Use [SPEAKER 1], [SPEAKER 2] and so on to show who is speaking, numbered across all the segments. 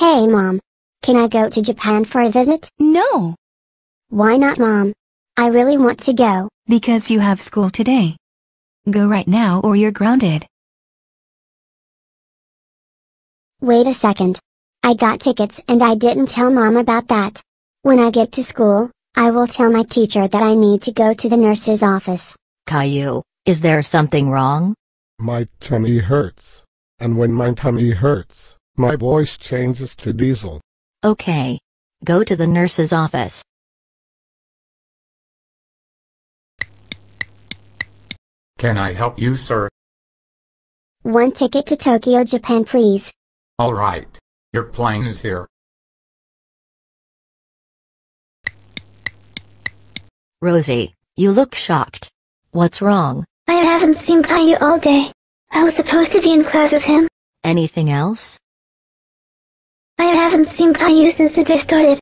[SPEAKER 1] Hey mom. Can I go to Japan for a visit?
[SPEAKER 2] No,
[SPEAKER 1] Why not mom? I really want to go.
[SPEAKER 2] because you have school today. Go right now or you're grounded.
[SPEAKER 1] Wait a second. I got tickets and I didn't tell mom about that. When I get to school, I will tell my teacher that I need to go to the nurse's office.
[SPEAKER 3] Caillou, is there something wrong?
[SPEAKER 4] My tummy hurts. And when my tummy hurts, my voice changes to diesel.
[SPEAKER 3] Okay. Go to the nurse's office.
[SPEAKER 5] Can I help you, sir?
[SPEAKER 1] One ticket to Tokyo, Japan please.
[SPEAKER 5] All right. Your plane is here.
[SPEAKER 3] Rosie, you look shocked. What's wrong?
[SPEAKER 6] I haven't seen Caillou all day. I was supposed to be in class with him.
[SPEAKER 3] Anything else?
[SPEAKER 6] I haven't seen Caillou since the day started.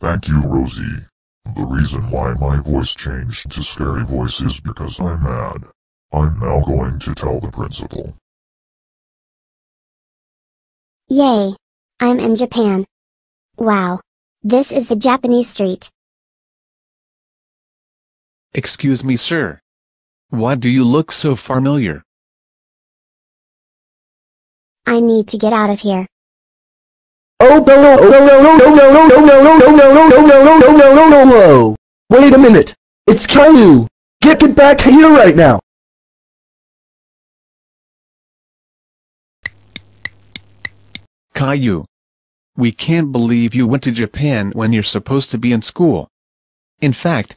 [SPEAKER 7] Thank you, Rosie. The reason why my voice changed to scary voice is because I'm mad. I'm now going to tell the principal.
[SPEAKER 1] Yay! I'm in Japan. Wow. This is the Japanese street.
[SPEAKER 8] Excuse me sir. Why do you look so familiar?
[SPEAKER 1] I need to get out of here.
[SPEAKER 9] Oh, no no no no no Wait a minute. It's Caillou. Get it back here right now.
[SPEAKER 8] Caillou. We can't believe you went to Japan when you're supposed to be in school. In fact,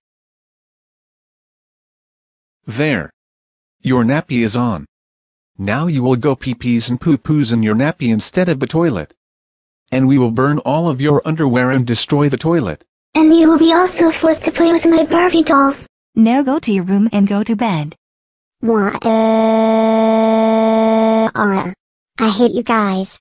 [SPEAKER 8] There. Your nappy is on. Now you will go pee-pees and poo-poos in your nappy instead of the toilet. And we will burn all of your underwear and destroy the toilet.
[SPEAKER 6] And you will be also forced to play with my Barbie dolls.
[SPEAKER 2] Now go to your room and go to bed.
[SPEAKER 1] Why? Uh, uh, I hate you guys.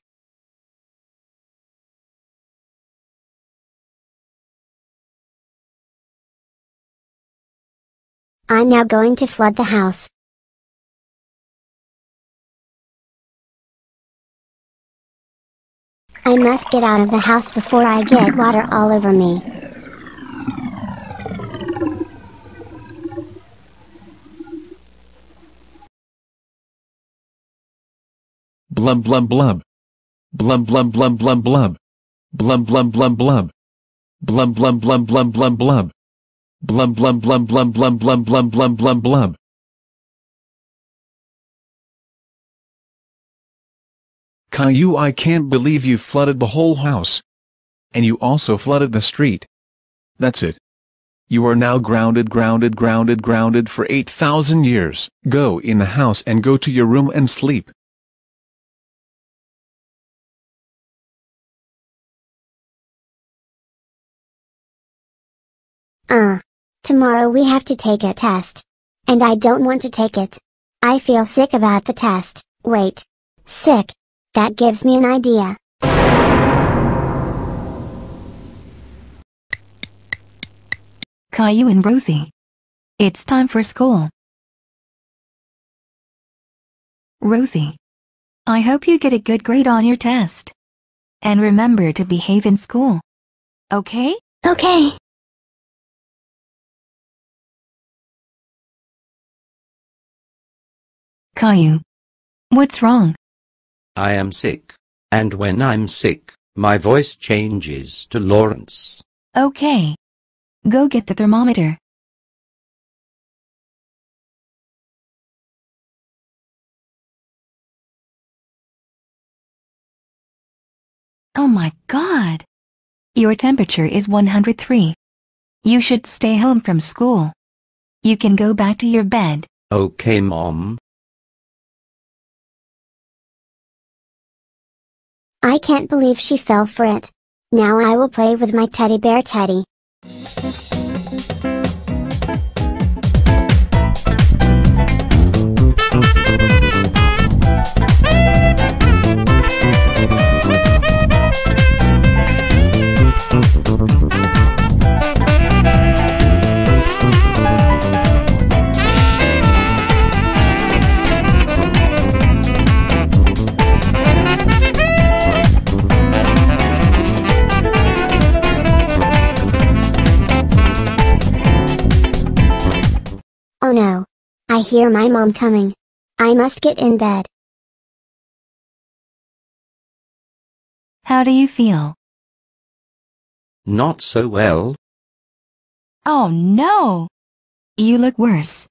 [SPEAKER 1] I'm now going to flood the house. I must get out of the house before I get water all over me.
[SPEAKER 8] Blum blum blum. Blum blum blum blum blum. Blum blum blum blum. Blum blum blum blum blum blum. Blub blum blum blum blum blum blum blum blum blub. Caillou I can't believe you flooded the whole house. And you also flooded the street. That's it. You are now grounded grounded grounded grounded for 8,000 years. Go in the house and go to your room and sleep.
[SPEAKER 1] Tomorrow we have to take a test. And I don't want to take it. I feel sick about the test. Wait. Sick. That gives me an idea.
[SPEAKER 2] Caillou and Rosie. It's time for school. Rosie. I hope you get a good grade on your test. And remember to behave in school. Okay?
[SPEAKER 6] Okay.
[SPEAKER 2] Caillou. What's wrong?
[SPEAKER 10] I am sick. And when I'm sick, my voice changes to Lawrence.
[SPEAKER 2] Okay. Go get the thermometer. Oh my god! Your temperature is 103. You should stay home from school. You can go back to your bed.
[SPEAKER 10] Okay, Mom.
[SPEAKER 1] I can't believe she fell for it. Now I will play with my teddy bear Teddy. Oh no. I hear my mom coming. I must get in bed.
[SPEAKER 2] How do you feel?
[SPEAKER 10] Not so well.
[SPEAKER 2] Oh no! You look worse.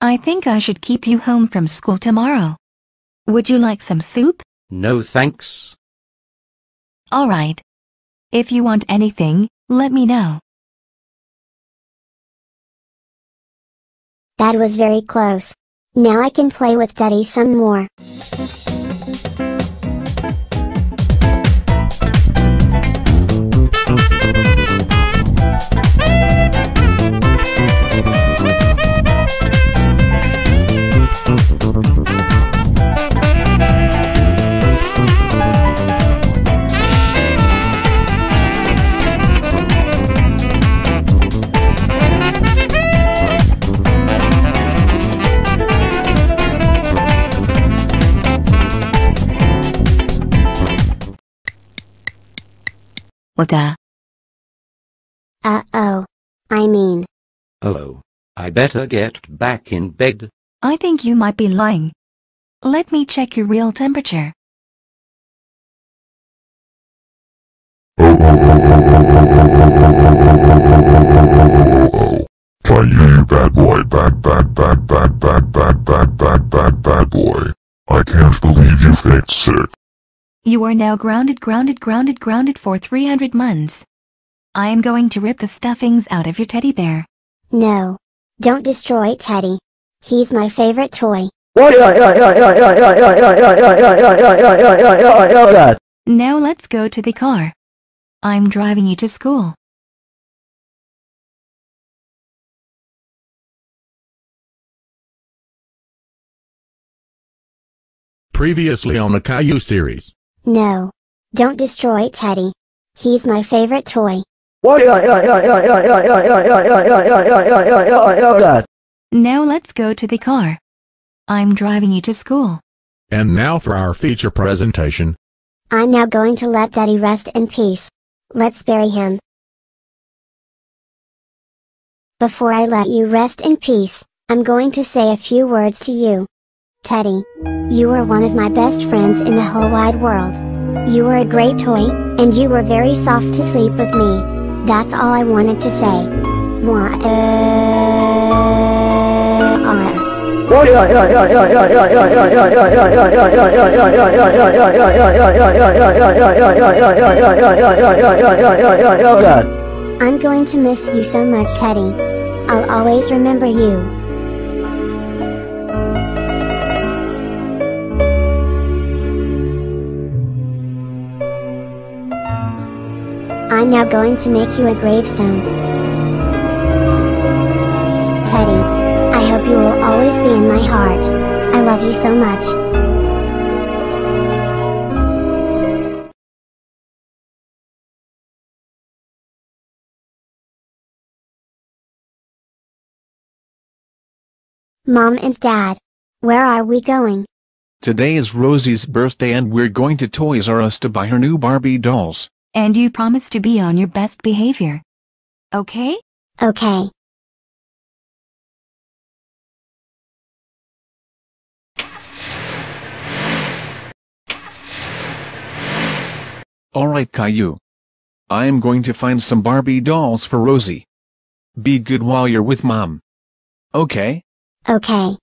[SPEAKER 2] I think I should keep you home from school tomorrow. Would you like some soup?
[SPEAKER 10] No thanks.
[SPEAKER 2] Alright. If you want anything, let me know.
[SPEAKER 1] That was very close. Now I can play with Daddy some more.
[SPEAKER 2] What the?
[SPEAKER 1] Uh oh. I mean,
[SPEAKER 10] Oh. I better get back in bed.
[SPEAKER 2] I think you might be lying. Let me check your real temperature.
[SPEAKER 7] Oh, oh, oh, oh, oh, oh, oh, oh, oh. Caillou, you bad boy, bad, bad, bad, bad, bad, bad, bad, bad, bad, bad boy. I can't believe you faked sick.
[SPEAKER 2] You are now grounded, grounded, grounded, grounded for 300 months. I am going to rip the stuffings out of your teddy bear.
[SPEAKER 1] no. Don't destroy Teddy. He's my favorite toy.
[SPEAKER 2] Now let's go to the car. I'm driving you to school.
[SPEAKER 11] Previously on the Caillou series.
[SPEAKER 1] No. Don't destroy Teddy. He's my favorite toy.
[SPEAKER 2] Now let's go to the car. I'm driving you to school.
[SPEAKER 11] And now for our feature presentation.
[SPEAKER 1] I'm now going to let Teddy rest in peace. Let's bury him. Before I let you rest in peace, I'm going to say a few words to you. Teddy. You were one of my best friends in the whole wide world. You were a great toy, and you were very soft to sleep with me. That's all I wanted to say. I'm going to miss you so much, Teddy. I'll always remember you. I'm now going to make you a gravestone. Teddy. I hope you will always be in my heart. I love you so much. Mom and Dad. Where are we going?
[SPEAKER 8] Today is Rosie's birthday and we're going to Toys R Us to buy her new Barbie dolls.
[SPEAKER 2] And you promise to be on your best behavior. Okay?
[SPEAKER 1] Okay.
[SPEAKER 8] Alright Caillou. I am going to find some Barbie dolls for Rosie. Be good while you're with mom. Okay?
[SPEAKER 1] Okay.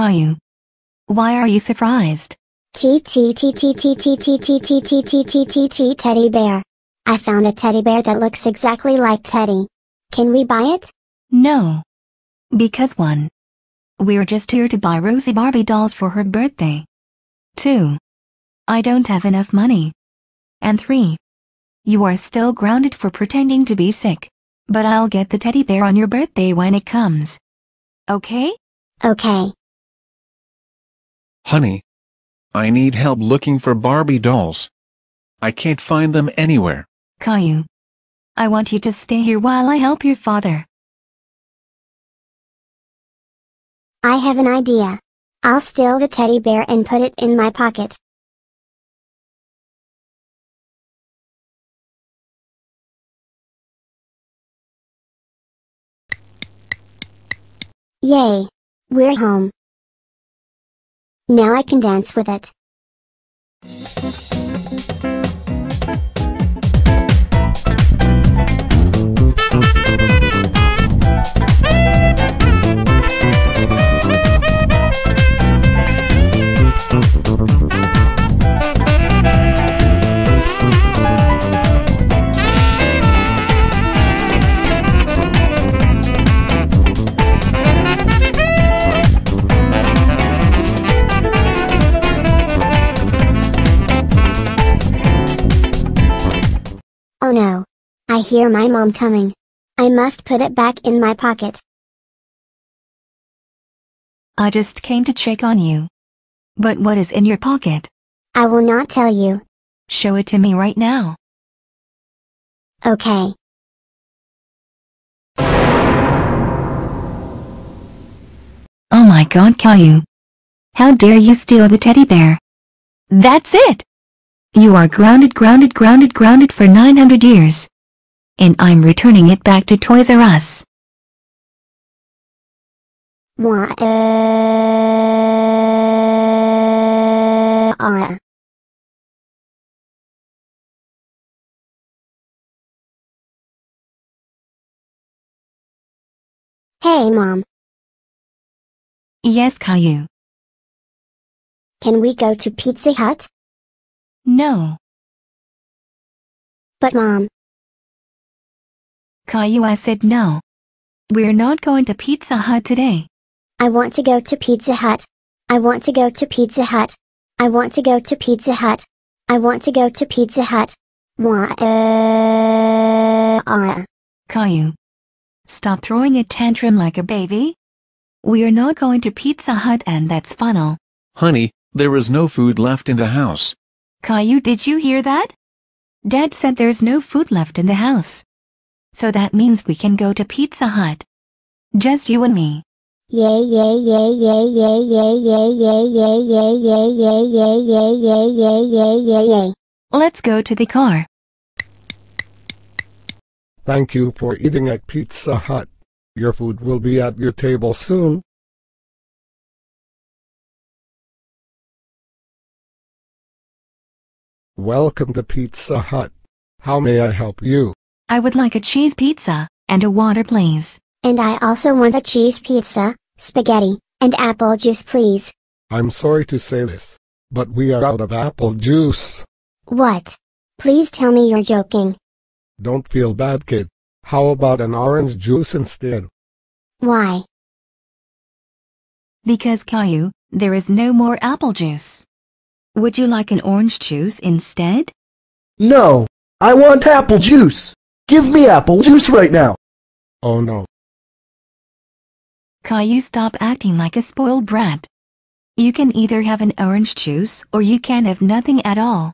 [SPEAKER 2] Caillou. Why are you surprised?
[SPEAKER 1] T T T T T T T T T T T T T T teddy bear. I found a teddy bear that looks exactly like Teddy. Can we buy it?
[SPEAKER 2] No. Because 1. We're just here to buy Rosie Barbie dolls for her birthday. 2. I don't have enough money. And 3. You are still grounded for pretending to be sick. But I'll get the teddy bear on your birthday when it comes. Okay?
[SPEAKER 1] Okay.
[SPEAKER 8] Honey. I need help looking for Barbie dolls. I can't find them anywhere.
[SPEAKER 2] Caillou. I want you to stay here while I help your father.
[SPEAKER 1] I have an idea. I'll steal the teddy bear and put it in my pocket. Yay! We're home. Now I can dance with it. I hear my mom coming. I must put it back in my pocket.
[SPEAKER 2] I just came to check on you. But what is in your pocket?
[SPEAKER 1] I will not tell you.
[SPEAKER 2] Show it to me right now.
[SPEAKER 1] Okay.
[SPEAKER 2] Oh my god, Caillou. How dare you steal the teddy bear? That's it! You are grounded, grounded, grounded, grounded for 900 years. And I'm returning it back to Toys R Us.
[SPEAKER 1] Hey mom,
[SPEAKER 2] Yes, Caillou.
[SPEAKER 1] can we go to Pizza Hut?
[SPEAKER 2] No.
[SPEAKER 1] But mom,
[SPEAKER 2] Caillou, I said no. We're not going to Pizza Hut today.
[SPEAKER 1] I want to go to Pizza Hut. I want to go to Pizza Hut. I want to go to Pizza Hut. I want to go to Pizza Hut. Wha- uh, uh.
[SPEAKER 2] Caillou. Stop throwing a tantrum like a baby. We're not going to Pizza Hut and that's final.
[SPEAKER 8] Honey, there is no food left in the house.
[SPEAKER 2] Caillou, did you hear that? Dad said there's no food left in the house. So that means we can go to Pizza Hut. Just you and me.
[SPEAKER 1] Yay yay yay yay yay yay yay yay yay yay yay yay yay yay yay yay yay yay yay.
[SPEAKER 2] Let's go to the car.
[SPEAKER 4] Thank you for eating at Pizza Hut. Your food will be at your table soon. Welcome to Pizza Hut. How may I help you?
[SPEAKER 2] I would like a cheese pizza, and a water please.
[SPEAKER 1] And I also want a cheese pizza, spaghetti, and apple juice please.
[SPEAKER 4] I'm sorry to say this, but we are out of apple juice.
[SPEAKER 1] What? Please tell me you're joking.
[SPEAKER 4] Don't feel bad, kid. How about an orange juice instead?
[SPEAKER 1] Why?
[SPEAKER 2] Because Caillou, there is no more apple juice. Would you like an orange juice instead?
[SPEAKER 9] No, I want apple juice. Give me apple juice right now.
[SPEAKER 4] Oh no.
[SPEAKER 2] Caillou, stop acting like a spoiled brat. You can either have an orange juice or you can have nothing at all.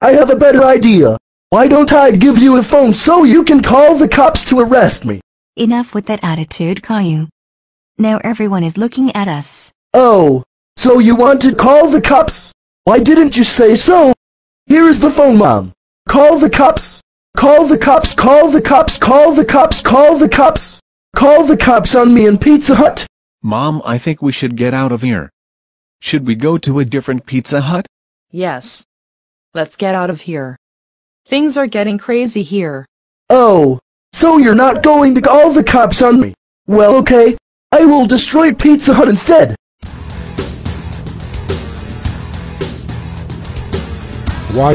[SPEAKER 9] I have a better idea. Why don't I give you a phone so you can call the cops to arrest me?
[SPEAKER 2] Enough with that attitude, Caillou. Now everyone is looking at us.
[SPEAKER 9] Oh, so you want to call the cops? Why didn't you say so? Here is the phone, Mom. Call the cops. Call the cops, call the cops, call the cops, call the cops. Call the cops on me in Pizza Hut.
[SPEAKER 8] Mom, I think we should get out of here. Should we go to a different Pizza Hut?
[SPEAKER 12] Yes. Let's get out of here. Things are getting crazy here.
[SPEAKER 9] Oh, so you're not going to call the cops on me? Well, okay. I will destroy Pizza Hut instead.
[SPEAKER 4] Why?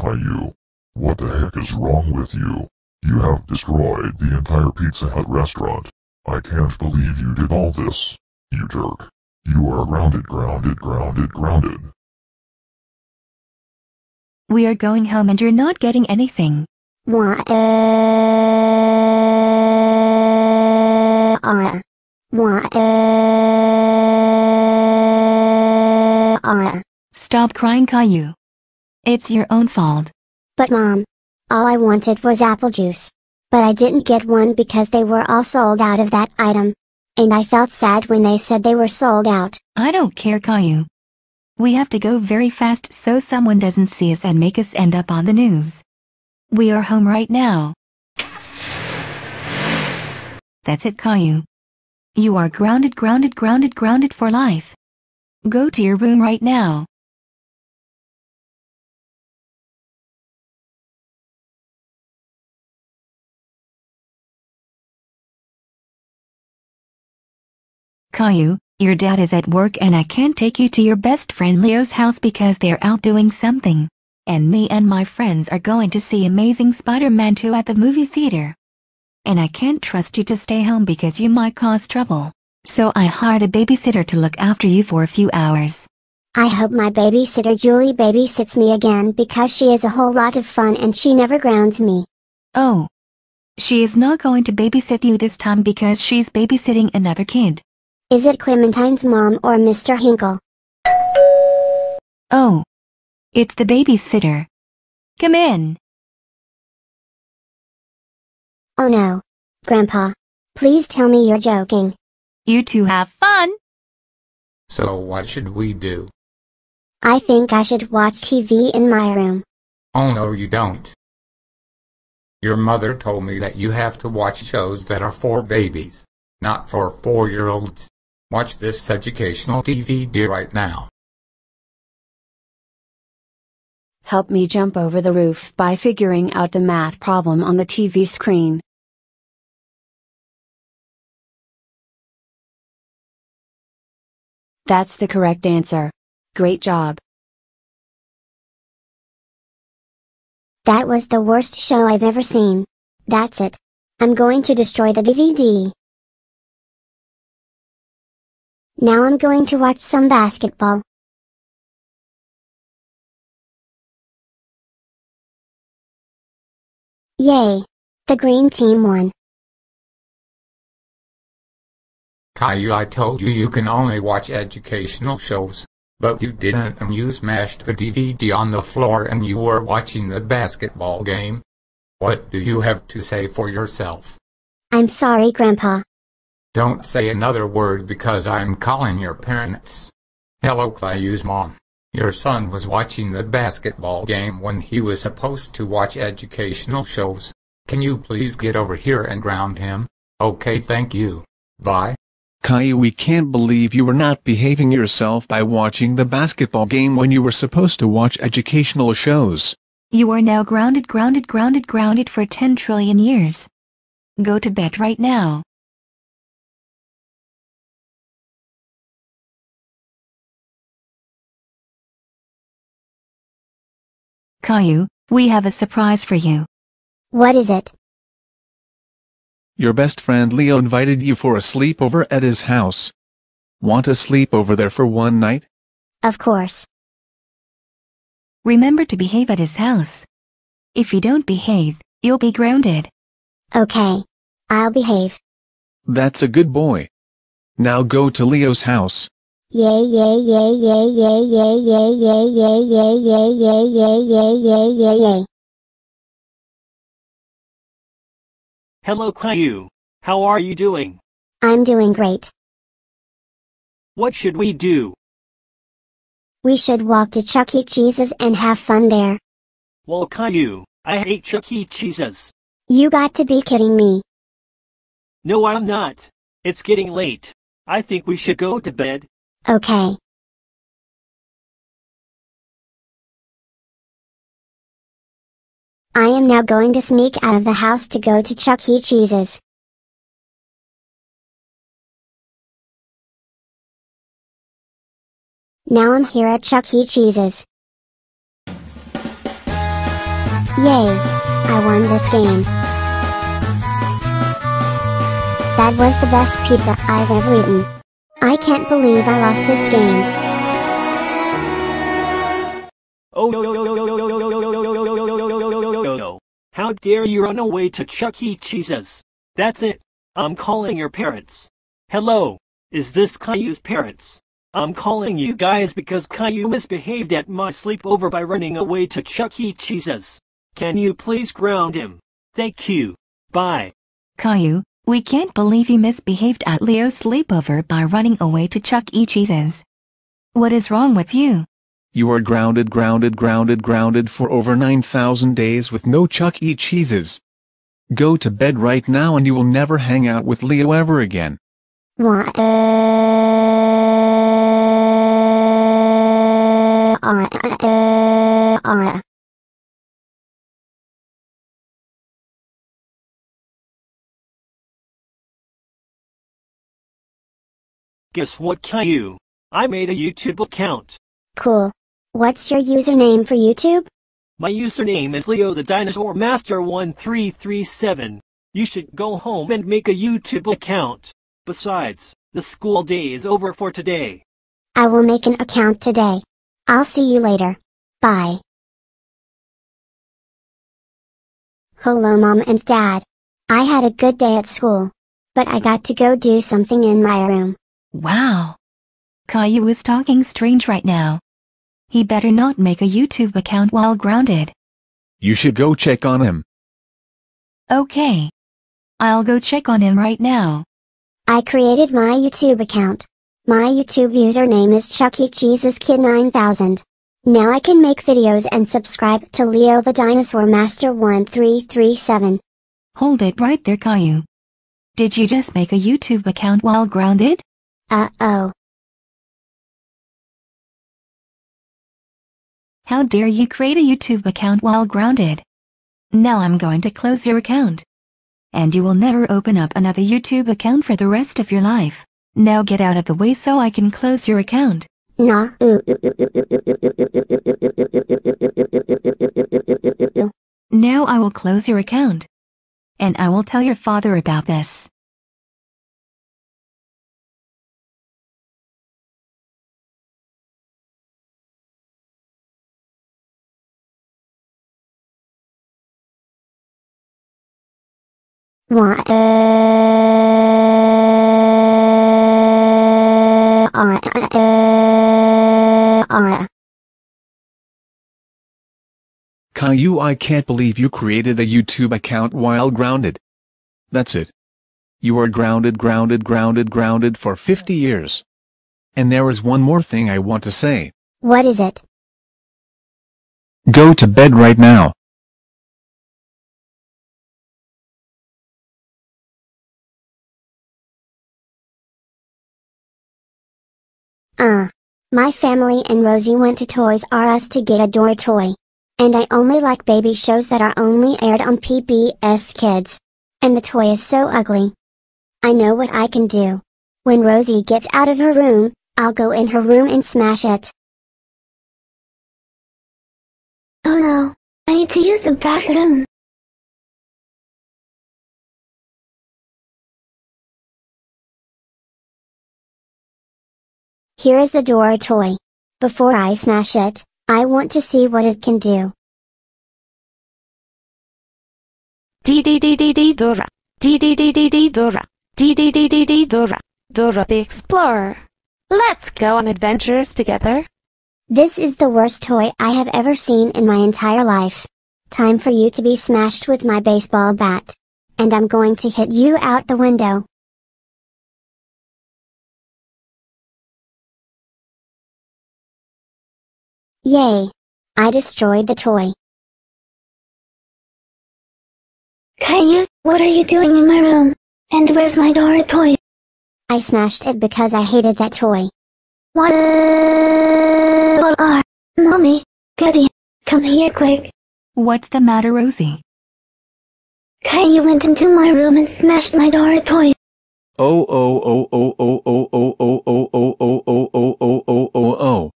[SPEAKER 7] Caillou. What the heck is wrong with you? You have destroyed the entire Pizza Hut restaurant. I can't believe you did all this. You jerk. You are grounded, grounded, grounded, grounded.
[SPEAKER 2] We are going home and you're not getting anything.
[SPEAKER 1] Why? Uh, why? Uh,
[SPEAKER 2] Stop crying, Caillou. It's your own fault.
[SPEAKER 1] but mom, all I wanted was apple juice. But I didn't get one because they were all sold out of that item. And I felt sad when they said they were sold out.
[SPEAKER 2] I don't care, Caillou. We have to go very fast so someone doesn't see us and make us end up on the news. We are home right now. That's it, Caillou. You are grounded, grounded, grounded, grounded for life. Go to your room right now. Caillou, your dad is at work and I can't take you to your best friend Leo's house because they're out doing something. And me and my friends are going to see Amazing Spider-Man 2 at the movie theater. And I can't trust you to stay home because you might cause trouble. So I hired a babysitter to look after you for a few hours.
[SPEAKER 1] I hope my babysitter Julie babysits me again because she is a whole lot of fun and she never grounds me.
[SPEAKER 2] Oh. She is not going to babysit you this time because she's babysitting another kid.
[SPEAKER 1] Is it Clementine's mom or Mr. Hinkle?
[SPEAKER 2] Oh. It's the babysitter. Come in.
[SPEAKER 1] Oh no. Grandpa. Please tell me you're joking.
[SPEAKER 2] You two have fun.
[SPEAKER 5] So what should we do?
[SPEAKER 1] I think I should watch TV in my room.
[SPEAKER 5] Oh no you don't. Your mother told me that you have to watch shows that are for babies, not for four-year-olds. Watch this educational DVD right now.
[SPEAKER 13] Help me jump over the roof by figuring out the math problem on the TV screen. That's the correct answer. Great job.
[SPEAKER 1] That was the worst show I've ever seen. That's it. I'm going to destroy the DVD. Now I'm going to watch some basketball. Yay! The green team won.
[SPEAKER 5] Caillou I told you you can only watch educational shows, but you didn't and you smashed the DVD on the floor and you were watching the basketball game. What do you have to say for yourself?
[SPEAKER 1] I'm sorry, Grandpa.
[SPEAKER 5] Don't say another word because I'm calling your parents. Hello Caillou's mom. Your son was watching the basketball game when he was supposed to watch educational shows. Can you please get over here and ground him? Okay thank you. Bye.
[SPEAKER 8] Caillou we can't believe you were not behaving yourself by watching the basketball game when you were supposed to watch educational shows.
[SPEAKER 2] You are now grounded, grounded, grounded, grounded for 10 trillion years. Go to bed right now. Caillou, we have a surprise for you.
[SPEAKER 1] What is it?
[SPEAKER 8] Your best friend Leo invited you for a sleepover at his house. Want to sleep over there for one night?
[SPEAKER 1] Of course.
[SPEAKER 2] Remember to behave at his house. If you don't behave, you'll be grounded.
[SPEAKER 1] Okay. I'll behave.
[SPEAKER 8] That's a good boy. Now go to Leo's house.
[SPEAKER 1] Yay yay yay yay yay yay yay yay yay yay yay yay yay yay yay yay yay.
[SPEAKER 14] Hello Caillou. How are you doing?
[SPEAKER 1] I'm doing great.
[SPEAKER 14] What should we do?
[SPEAKER 1] We should walk to Chuck E. Cheese's and have fun there.
[SPEAKER 14] Well Caillou, I hate Chuck E. Cheese's.
[SPEAKER 1] You got to be kidding me.
[SPEAKER 14] No I'm not. It's getting late. I think we should go to bed.
[SPEAKER 1] Okay. I am now going to sneak out of the house to go to Chuck E. Cheese's. Now I'm here at Chuck E. Cheese's. Yay! I won this game. That was the best pizza I've ever eaten. I can't believe I lost this game.
[SPEAKER 14] Oh no no no no no no no no no no no no no no no no no How dare you run away to Chuck E. Cheese's? That's it. I'm calling your parents. Hello, is this Caillou's parents? I'm calling you guys because Caillou misbehaved at my sleepover by running away to Chuck E. Cheese's. Can you please ground him? Thank you. Bye.
[SPEAKER 2] Caillou, we can't believe you misbehaved at Leo's sleepover by running away to Chuck E. Cheese's. What is wrong with you?
[SPEAKER 8] You are grounded grounded grounded grounded for over 9,000 days with no Chuck E. Cheeses. Go to bed right now and you will never hang out with Leo ever again.
[SPEAKER 1] What?
[SPEAKER 14] Guess what Caillou? I made a YouTube account.
[SPEAKER 1] Cool. What's your username for YouTube?
[SPEAKER 14] My username is Leo the Dinosaur Master 1337. You should go home and make a YouTube account. Besides, the school day is over for today.
[SPEAKER 1] I will make an account today. I'll see you later. Bye. Hello mom and dad. I had a good day at school. But I got to go do something in my room.
[SPEAKER 2] Wow. Caillou is talking strange right now. He better not make a YouTube account while grounded.
[SPEAKER 8] You should go check on him.
[SPEAKER 2] Okay. I'll go check on him right now.
[SPEAKER 1] I created my YouTube account. My YouTube username is Chuck E. Cheese's Kid 9000. Now I can make videos and subscribe to Leo the Dinosaur Master 1337.
[SPEAKER 2] Hold it right there Caillou. Did you just make a YouTube account while grounded?
[SPEAKER 1] Uh-oh.
[SPEAKER 2] How dare you create a YouTube account while grounded? Now I'm going to close your account. And you will never open up another YouTube account for the rest of your life. Now get out of the way so I can close your account.
[SPEAKER 1] Nah.
[SPEAKER 2] Now I will close your account. And I will tell your father about this.
[SPEAKER 1] What?
[SPEAKER 8] Caillou I can't believe you created a YouTube account while grounded. That's it. You are grounded grounded grounded grounded for 50 years. And there is one more thing I want to say.
[SPEAKER 1] What is it?
[SPEAKER 8] Go to bed right now.
[SPEAKER 1] Uh. My family and Rosie went to Toys R Us to get a Dora toy. And I only like baby shows that are only aired on PBS Kids. And the toy is so ugly. I know what I can do. When Rosie gets out of her room, I'll go in her room and smash it.
[SPEAKER 6] Oh no, I need to use the bathroom.
[SPEAKER 1] Here is the Dora toy. Before I smash it, I want to see what it can do.
[SPEAKER 15] D D D D D Dora. D D D D D Dora. D D D D D Dora. Dora the Explorer. Let's go on adventures together.
[SPEAKER 1] This is the worst toy I have ever seen in my entire life. Time for you to be smashed with my baseball bat. And I'm going to hit you out the window. Yay! I destroyed the toy.
[SPEAKER 6] Caillou, what are you doing in my room? And where's my Dora toy?
[SPEAKER 1] I smashed it because I hated that toy.
[SPEAKER 6] What are? Mommy, Daddy, come here quick.
[SPEAKER 2] What's the matter, Rosie?
[SPEAKER 6] Caillou went into my room and smashed my Dora toy.
[SPEAKER 8] Oh oh oh oh oh oh oh oh oh oh oh oh oh oh oh oh oh.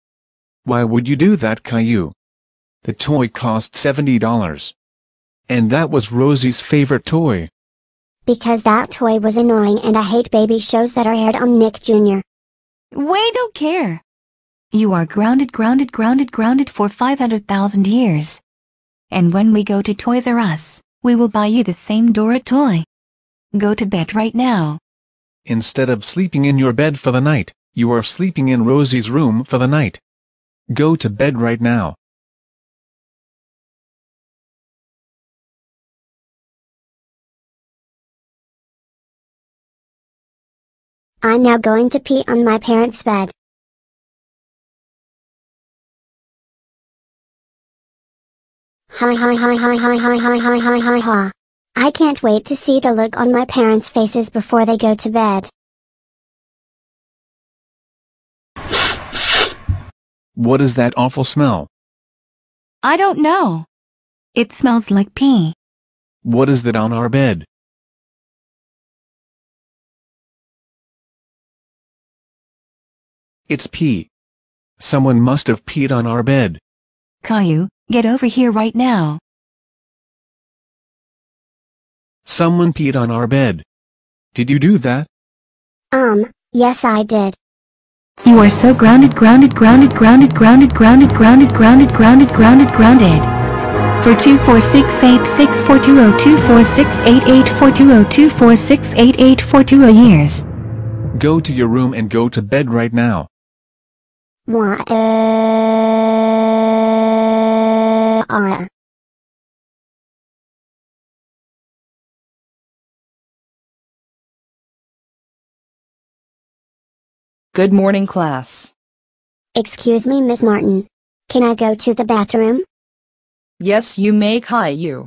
[SPEAKER 8] Why would you do that, Caillou? The toy cost $70. And that was Rosie's favorite toy.
[SPEAKER 1] Because that toy was annoying and I hate baby shows that are aired on Nick Jr.
[SPEAKER 2] We don't care. You are grounded, grounded, grounded, grounded for 500,000 years. And when we go to Toys R Us, we will buy you the same Dora toy. Go to bed right now.
[SPEAKER 8] Instead of sleeping in your bed for the night, you are sleeping in Rosie's room for the night. Go to bed right now.
[SPEAKER 1] I'm now going to pee on my parents' bed. Hi hi hi hi hi hi hi hi hi ha. I can't wait to see the look on my parents' faces before they go to bed.
[SPEAKER 8] What is that awful smell?
[SPEAKER 2] I don't know. It smells like pee.
[SPEAKER 8] What is that on our bed? It's pee. Someone must have peed on our bed.
[SPEAKER 2] Caillou, get over here right now.
[SPEAKER 8] Someone peed on our bed. Did you do that?
[SPEAKER 1] Um, yes I did.
[SPEAKER 2] You are so grounded, grounded, grounded, grounded, grounded, grounded, grounded, grounded, grounded, grounded, grounded. For 2468642024688420246884220 years.
[SPEAKER 8] Go to your room and go to bed right now.
[SPEAKER 1] What?
[SPEAKER 12] Good morning, class.
[SPEAKER 1] Excuse me, Miss Martin. Can I go to the bathroom?
[SPEAKER 12] Yes, you may, Caillou.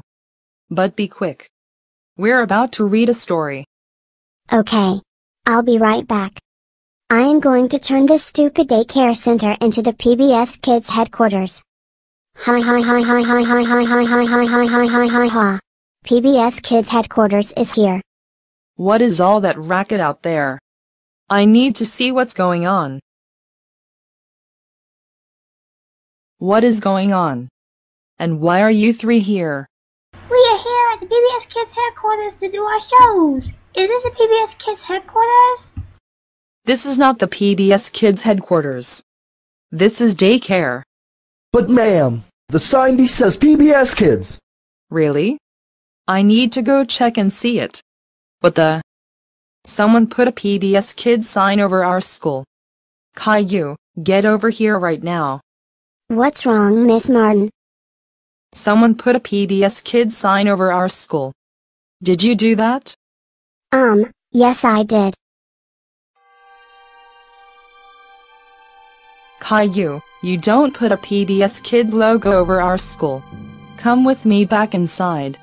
[SPEAKER 12] But be quick. We're about to read a story.
[SPEAKER 1] Okay. I'll be right back. I am going to turn this stupid daycare center into the PBS Kids headquarters. Hi hi hi hi hi hi hi hi hi hi hi hi hi hi hi. PBS Kids headquarters is here.
[SPEAKER 12] What is all that racket out there? I need to see what's going on. What is going on? And why are you three here?
[SPEAKER 6] We are here at the PBS Kids headquarters to do our shows. Is this the PBS Kids headquarters?
[SPEAKER 12] This is not the PBS Kids headquarters. This is daycare.
[SPEAKER 9] But ma'am, the sign says PBS Kids.
[SPEAKER 12] Really? I need to go check and see it. But the... Someone put a PBS Kids sign over our school. Caillou, get over here right now.
[SPEAKER 1] What's wrong, Miss Martin?
[SPEAKER 12] Someone put a PBS Kids sign over our school. Did you do that?
[SPEAKER 1] Um, yes I did.
[SPEAKER 12] Caillou, you don't put a PBS Kids logo over our school. Come with me back inside.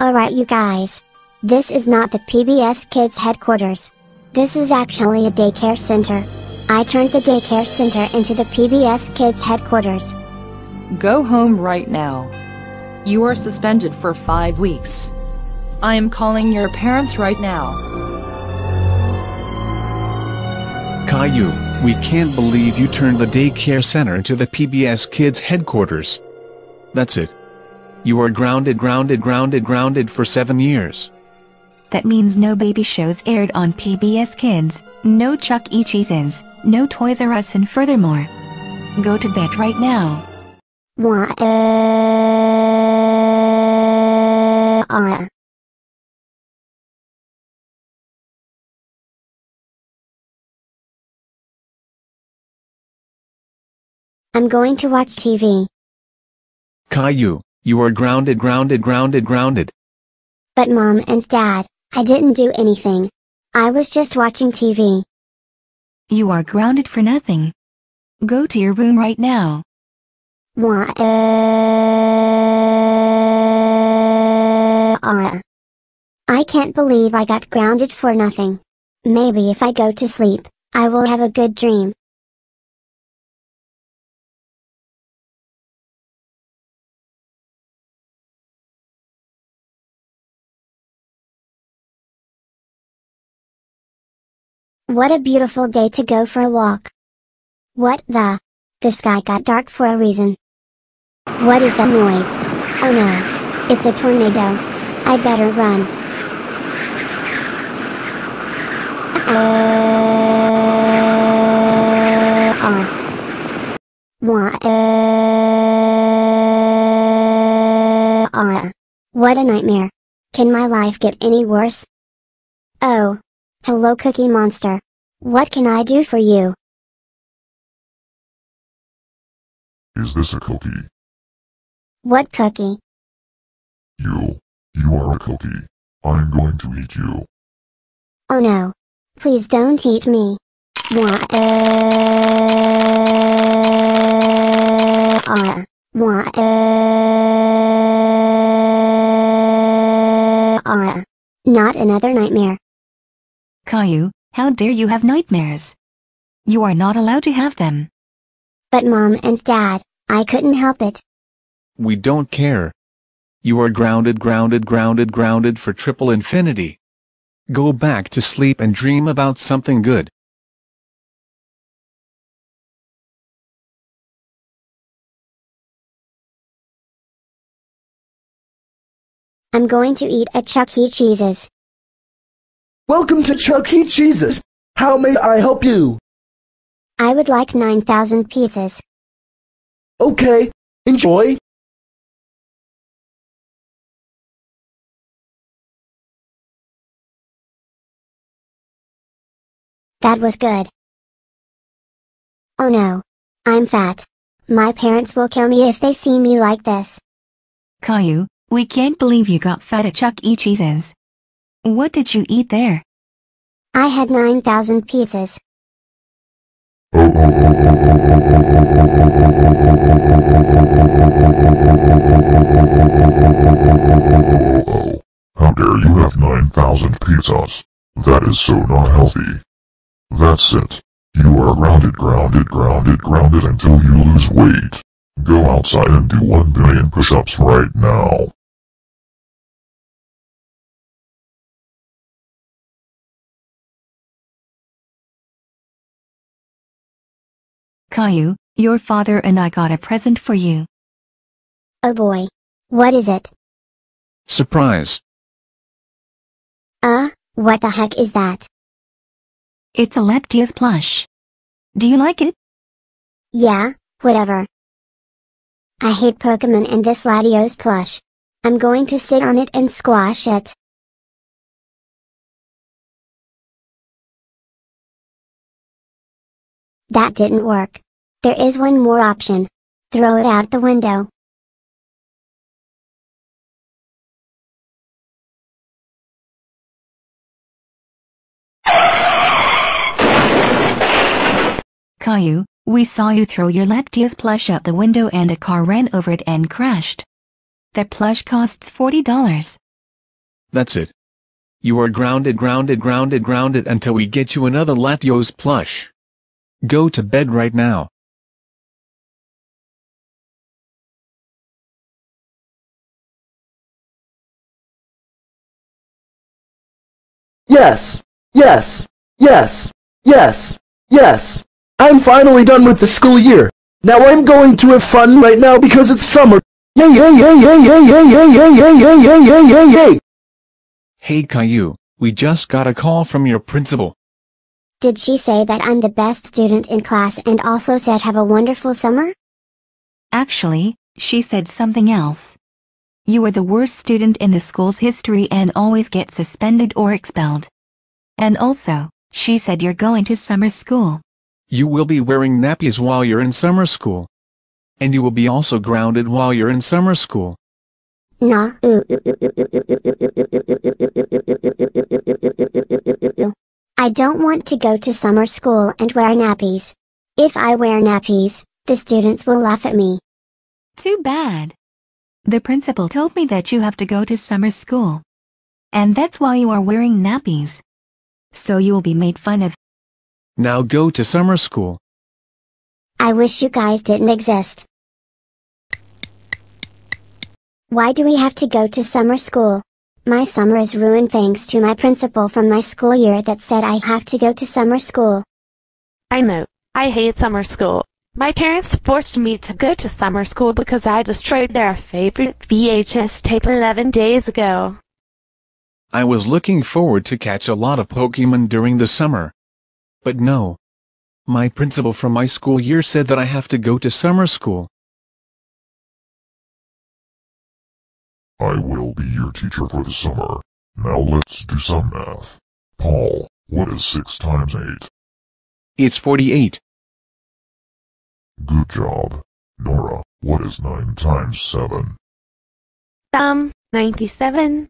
[SPEAKER 1] Alright you guys. This is not the PBS Kids headquarters. This is actually a daycare center. I turned the daycare center into the PBS Kids headquarters.
[SPEAKER 12] Go home right now. You are suspended for five weeks. I am calling your parents right now.
[SPEAKER 8] Caillou, we can't believe you turned the daycare center into the PBS Kids headquarters. That's it. You are grounded, grounded, grounded, grounded for seven years.
[SPEAKER 2] That means no baby shows aired on PBS Kids, no Chuck E. Cheeses, no Toys R Us and furthermore. Go to bed right now.
[SPEAKER 1] What? Uh, I'm going to watch TV.
[SPEAKER 8] Caillou, you are grounded grounded grounded grounded.
[SPEAKER 1] But mom and dad, I didn't do anything. I was just watching TV.
[SPEAKER 2] You are grounded for nothing. Go to your room right now.
[SPEAKER 1] Why? Uh, I can't believe I got grounded for nothing. Maybe if I go to sleep, I will have a good dream. What a beautiful day to go for a walk. What the? The sky got dark for a reason. What is that noise? Oh no. It's a tornado. I better run. Uh, Why? Uh, what a nightmare. Can my life get any worse? Oh. Hello Cookie Monster. What can I do for you?
[SPEAKER 7] Is this a cookie?
[SPEAKER 1] What cookie?
[SPEAKER 7] You. You are a cookie. I'm going to eat you.
[SPEAKER 1] Oh no. Please don't eat me. Uh, why? Uh, not another nightmare.
[SPEAKER 2] Caillou, how dare you have nightmares? You are not allowed to have them.
[SPEAKER 1] But mom and dad, I couldn't help it.
[SPEAKER 8] We don't care. You are grounded grounded grounded grounded for triple infinity. Go back to sleep and dream about something good.
[SPEAKER 1] I'm going to eat at Chuck E. Cheese's.
[SPEAKER 9] Welcome to Chuck E. Cheese's. How may I help you?
[SPEAKER 1] I would like 9,000 pizzas.
[SPEAKER 9] Okay, enjoy.
[SPEAKER 1] That was good. Oh no. I'm fat. My parents will kill me if they see me like this.
[SPEAKER 2] Caillou, we can't believe you got fat at Chuck E. Cheese's. What did you eat there?
[SPEAKER 1] I had 9,000 pizzas.
[SPEAKER 7] How dare you have 9,000 pizzas? That is so not healthy. That's it. You are grounded grounded grounded grounded until you lose weight. Go outside and do 1 billion push-ups right now.
[SPEAKER 2] Caillou, your father and I got a present for you.
[SPEAKER 1] Oh boy. What is it?
[SPEAKER 8] Surprise.
[SPEAKER 1] Uh, what the heck is that?
[SPEAKER 2] It's a Latios plush. Do you like it?
[SPEAKER 1] Yeah, whatever. I hate Pokemon and this Latios plush. I'm going to sit on it and squash it. That didn't work. There is one more option. Throw it out the window.
[SPEAKER 2] Caillou, we saw you throw your Latios plush out the window and a car ran over it and crashed. That plush costs $40.
[SPEAKER 8] That's it. You are grounded grounded grounded grounded until we get you another Latios plush. Go to bed right now.
[SPEAKER 9] Yes, yes, yes, yes, yes. I'm finally done with the school year. Now I'm going to have fun right now because it's summer. Yay yay yay yay yay yay yay yay yay yay yay yay yay yay.
[SPEAKER 8] Hey Caillou, we just got a call from your principal.
[SPEAKER 1] Did she say that I'm the best student in class and also said have a wonderful summer?
[SPEAKER 2] Actually, she said something else. You are the worst student in the school's history and always get suspended or expelled. And also, she said you're going to summer school.
[SPEAKER 8] You will be wearing nappies while you're in summer school. And you will be also grounded while you're in summer school.
[SPEAKER 1] Nah. I don't want to go to summer school and wear nappies. If I wear nappies, the students will laugh at me.
[SPEAKER 2] Too bad. The principal told me that you have to go to summer school. And that's why you are wearing nappies. So you will be made fun of.
[SPEAKER 8] Now go to summer school.
[SPEAKER 1] I wish you guys didn't exist. Why do we have to go to summer school? My summer is ruined thanks to my principal from my school year that said I have to go to summer school.
[SPEAKER 15] I know. I hate summer school. My parents forced me to go to summer school because I destroyed their favorite VHS tape 11 days ago.
[SPEAKER 8] I was looking forward to catch a lot of Pokemon during the summer. But no. My principal from my school year said that I have to go to summer school.
[SPEAKER 7] I will be your teacher for the summer. Now let's do some math. Paul, what is 6 times 8?
[SPEAKER 8] It's 48.
[SPEAKER 7] Good job. Nora, what is 9 times 7?
[SPEAKER 15] Um, 97?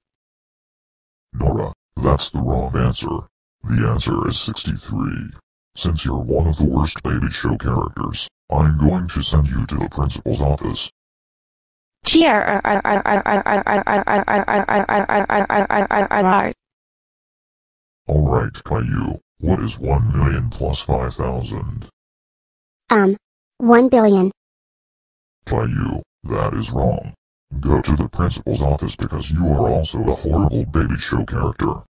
[SPEAKER 7] Nora, that's the wrong answer. The answer is 63. Since you're one of the worst baby show characters, I'm going to send you to the principal's office. Alright, Caillou, what is 1 million plus 5,000?
[SPEAKER 1] Um, 1 billion.
[SPEAKER 7] Caillou, that is wrong. Go to the principal's office because you are also a horrible baby show character.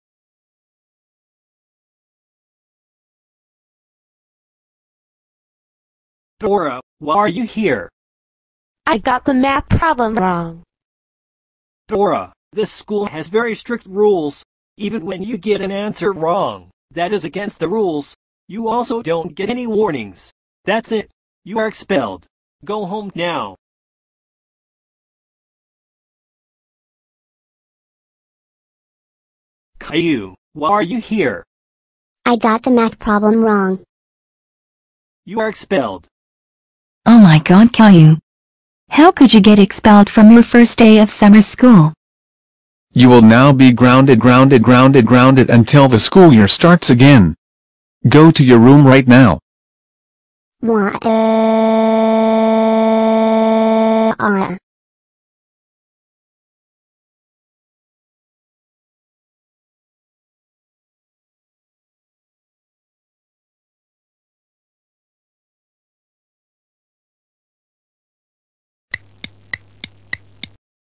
[SPEAKER 14] Dora, why are you here?
[SPEAKER 15] I got the math problem wrong.
[SPEAKER 14] Dora, this school has very strict rules. Even when you get an answer wrong, that is against the rules. You also don't get any warnings. That's it. You are expelled. Go home now. Caillou, why are you here?
[SPEAKER 1] I got the math problem wrong.
[SPEAKER 14] You are expelled.
[SPEAKER 2] Oh my god, Caillou. How could you get expelled from your first day of summer school?
[SPEAKER 8] You will now be grounded grounded grounded grounded until the school year starts again. Go to your room right now.
[SPEAKER 1] Uh,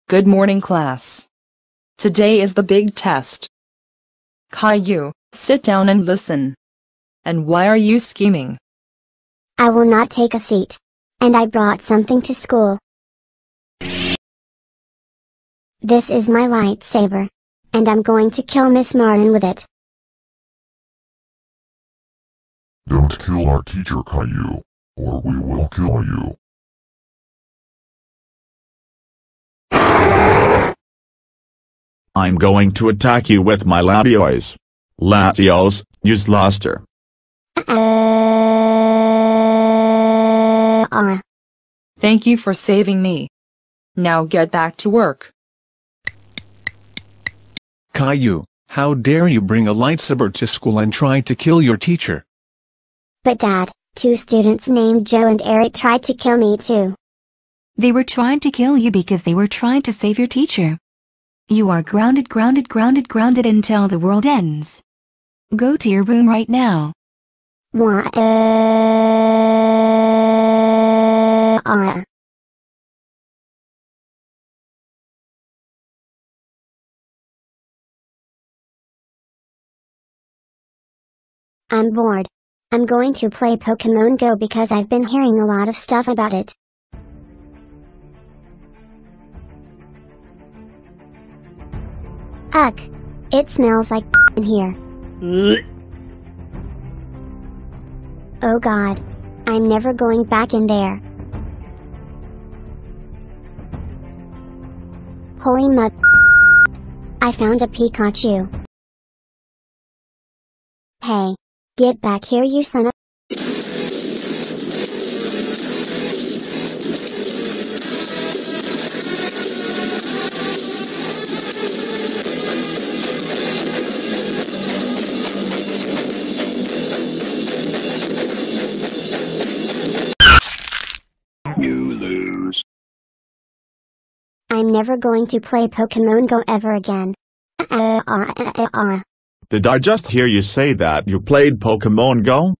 [SPEAKER 12] Good morning class. Today is the big test. Caillou, sit down and listen. And why are you scheming?
[SPEAKER 1] I will not take a seat. And I brought something to school. This is my lightsaber. And I'm going to kill Miss Martin with it.
[SPEAKER 7] Don't kill our teacher, Caillou, or we will kill you.
[SPEAKER 16] I'm going to attack you with my Latios. Latios, use luster.
[SPEAKER 1] Uh,
[SPEAKER 12] Thank you for saving me. Now get back to work.
[SPEAKER 8] Caillou, how dare you bring a lightsaber to school and try to kill your teacher?
[SPEAKER 1] but dad, two students named Joe and Eric tried to kill me too.
[SPEAKER 2] They were trying to kill you because they were trying to save your teacher. You are grounded grounded grounded grounded until the world ends. Go to your room right now.
[SPEAKER 1] Why? I'm bored. I'm going to play Pokemon Go because I've been hearing a lot of stuff about it. Ugh. It smells like in here. Oh god. I'm never going back in there. Holy mud. I found a Pikachu. Hey. Get back here you son of never going to play Pokemon Go ever again. Uh, uh, uh, uh.
[SPEAKER 16] Did I just hear you say that you played Pokemon Go?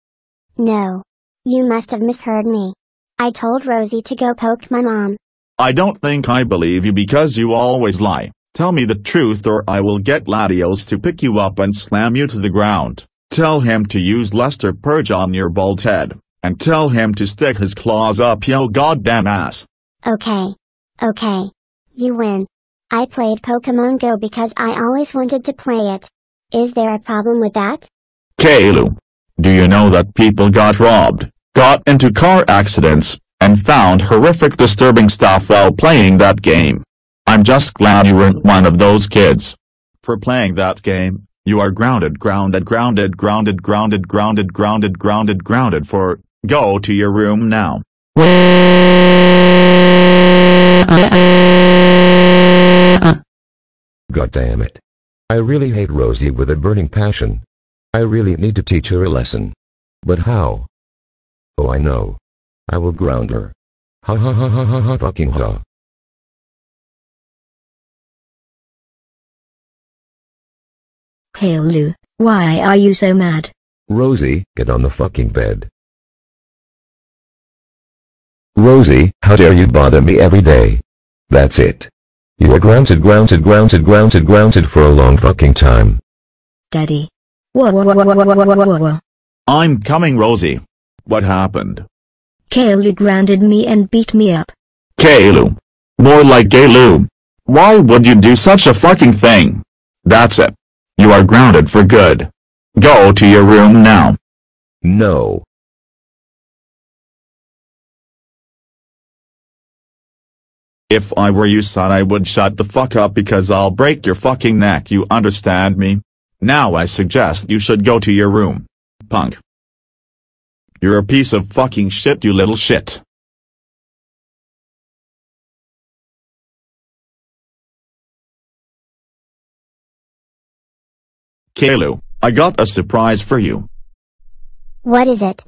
[SPEAKER 1] No. You must have misheard me. I told Rosie to go poke my mom.
[SPEAKER 16] I don't think I believe you because you always lie. Tell me the truth or I will get Latios to pick you up and slam you to the ground. Tell him to use Luster Purge on your bald head, and tell him to stick his claws up your goddamn ass.
[SPEAKER 1] Okay. Okay. You win. I played Pokemon Go because I always wanted to play it. Is there a problem with that?
[SPEAKER 16] Kalu. Do you know that people got robbed, got into car accidents, and found horrific disturbing stuff while playing that game? I'm just glad you weren't one of those kids. For playing that game, you are grounded grounded grounded grounded grounded grounded grounded grounded grounded for, go to your room now.
[SPEAKER 17] God damn it. I really hate Rosie with a burning passion. I really need to teach her a lesson. But how? Oh I know. I will ground her. Ha ha ha ha ha ha fucking ha.
[SPEAKER 18] Kaelu, why are you so mad?
[SPEAKER 17] Rosie, get on the fucking bed. Rosie, how dare you bother me every day? That's it. You are grounded grounded grounded grounded grounded for a long fucking time.
[SPEAKER 18] Daddy. Whoa whoa whoa whoa whoa whoa whoa whoa.
[SPEAKER 16] I'm coming Rosie. What happened?
[SPEAKER 18] Kaelu grounded me and beat me up.
[SPEAKER 16] Kalu. More like Galu. Why would you do such a fucking thing? That's it. You are grounded for good. Go to your room now.
[SPEAKER 17] No.
[SPEAKER 16] If I were you son I would shut the fuck up because I'll break your fucking neck you understand me? Now I suggest you should go to your room. Punk. You're a piece of fucking shit you little shit. Kalu, I got a surprise for you.
[SPEAKER 1] What is it?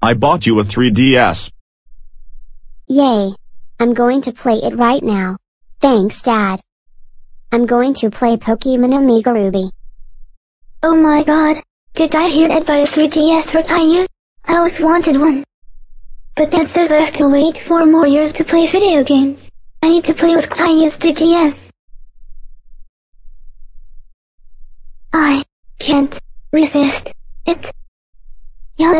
[SPEAKER 16] I bought you a 3DS.
[SPEAKER 1] Yay. I'm going to play it right now. Thanks Dad. I'm going to play Pokemon Omega Ruby.
[SPEAKER 6] Oh my god, did I hear that by a 3DS for Caillou? I always wanted one. But that says I have to wait four more years to play video games. I need to play with Caillou's 3DS. I can't resist it. Yay!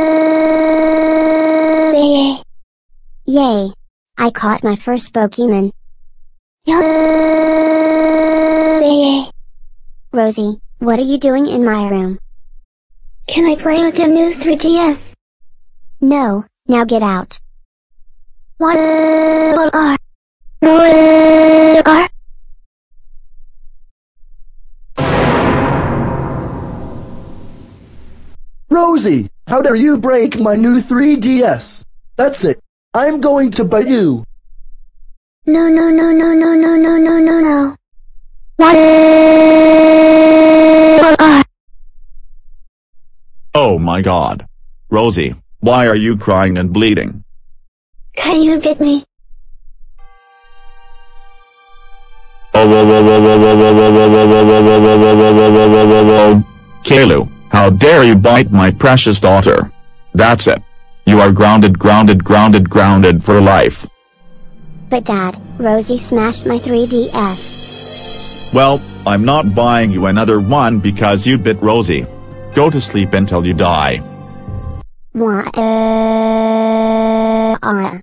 [SPEAKER 1] Yay. I caught my first Pokemon.
[SPEAKER 6] Yay!
[SPEAKER 1] Rosie, what are you doing in my room?
[SPEAKER 6] Can I play with your new 3DS?
[SPEAKER 1] No, now get out.
[SPEAKER 6] What are? What are?
[SPEAKER 9] Rosie, how dare you break my new 3DS? That's it. I'm going to bite you.
[SPEAKER 6] No, no, no, no, no, no, no, no, no, no. What?
[SPEAKER 16] Oh my god. Rosie, why are you crying and bleeding?
[SPEAKER 6] Can you bit me.
[SPEAKER 16] Kalu, how dare you bite my precious daughter? That's it. You are grounded grounded grounded grounded for life.
[SPEAKER 1] But Dad, Rosie smashed my 3DS.
[SPEAKER 16] Well, I'm not buying you another one because you bit Rosie. Go to sleep until you die.
[SPEAKER 1] What? Uh, uh.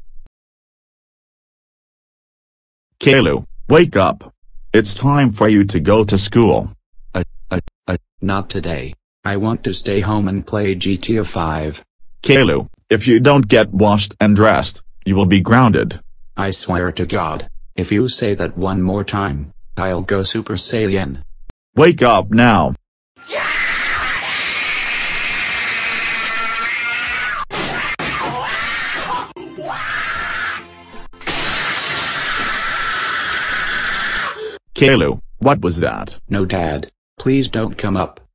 [SPEAKER 16] Kalu, wake up. It's time for you to go to school.
[SPEAKER 19] Uh, uh, uh, not today. I want to stay home and play GTA 5.
[SPEAKER 16] Kalu, if you don't get washed and dressed, you will be grounded.
[SPEAKER 19] I swear to God, if you say that one more time, I'll go Super Saiyan.
[SPEAKER 16] Wake up now. Kalu, what was that?
[SPEAKER 19] No dad, please don't come up.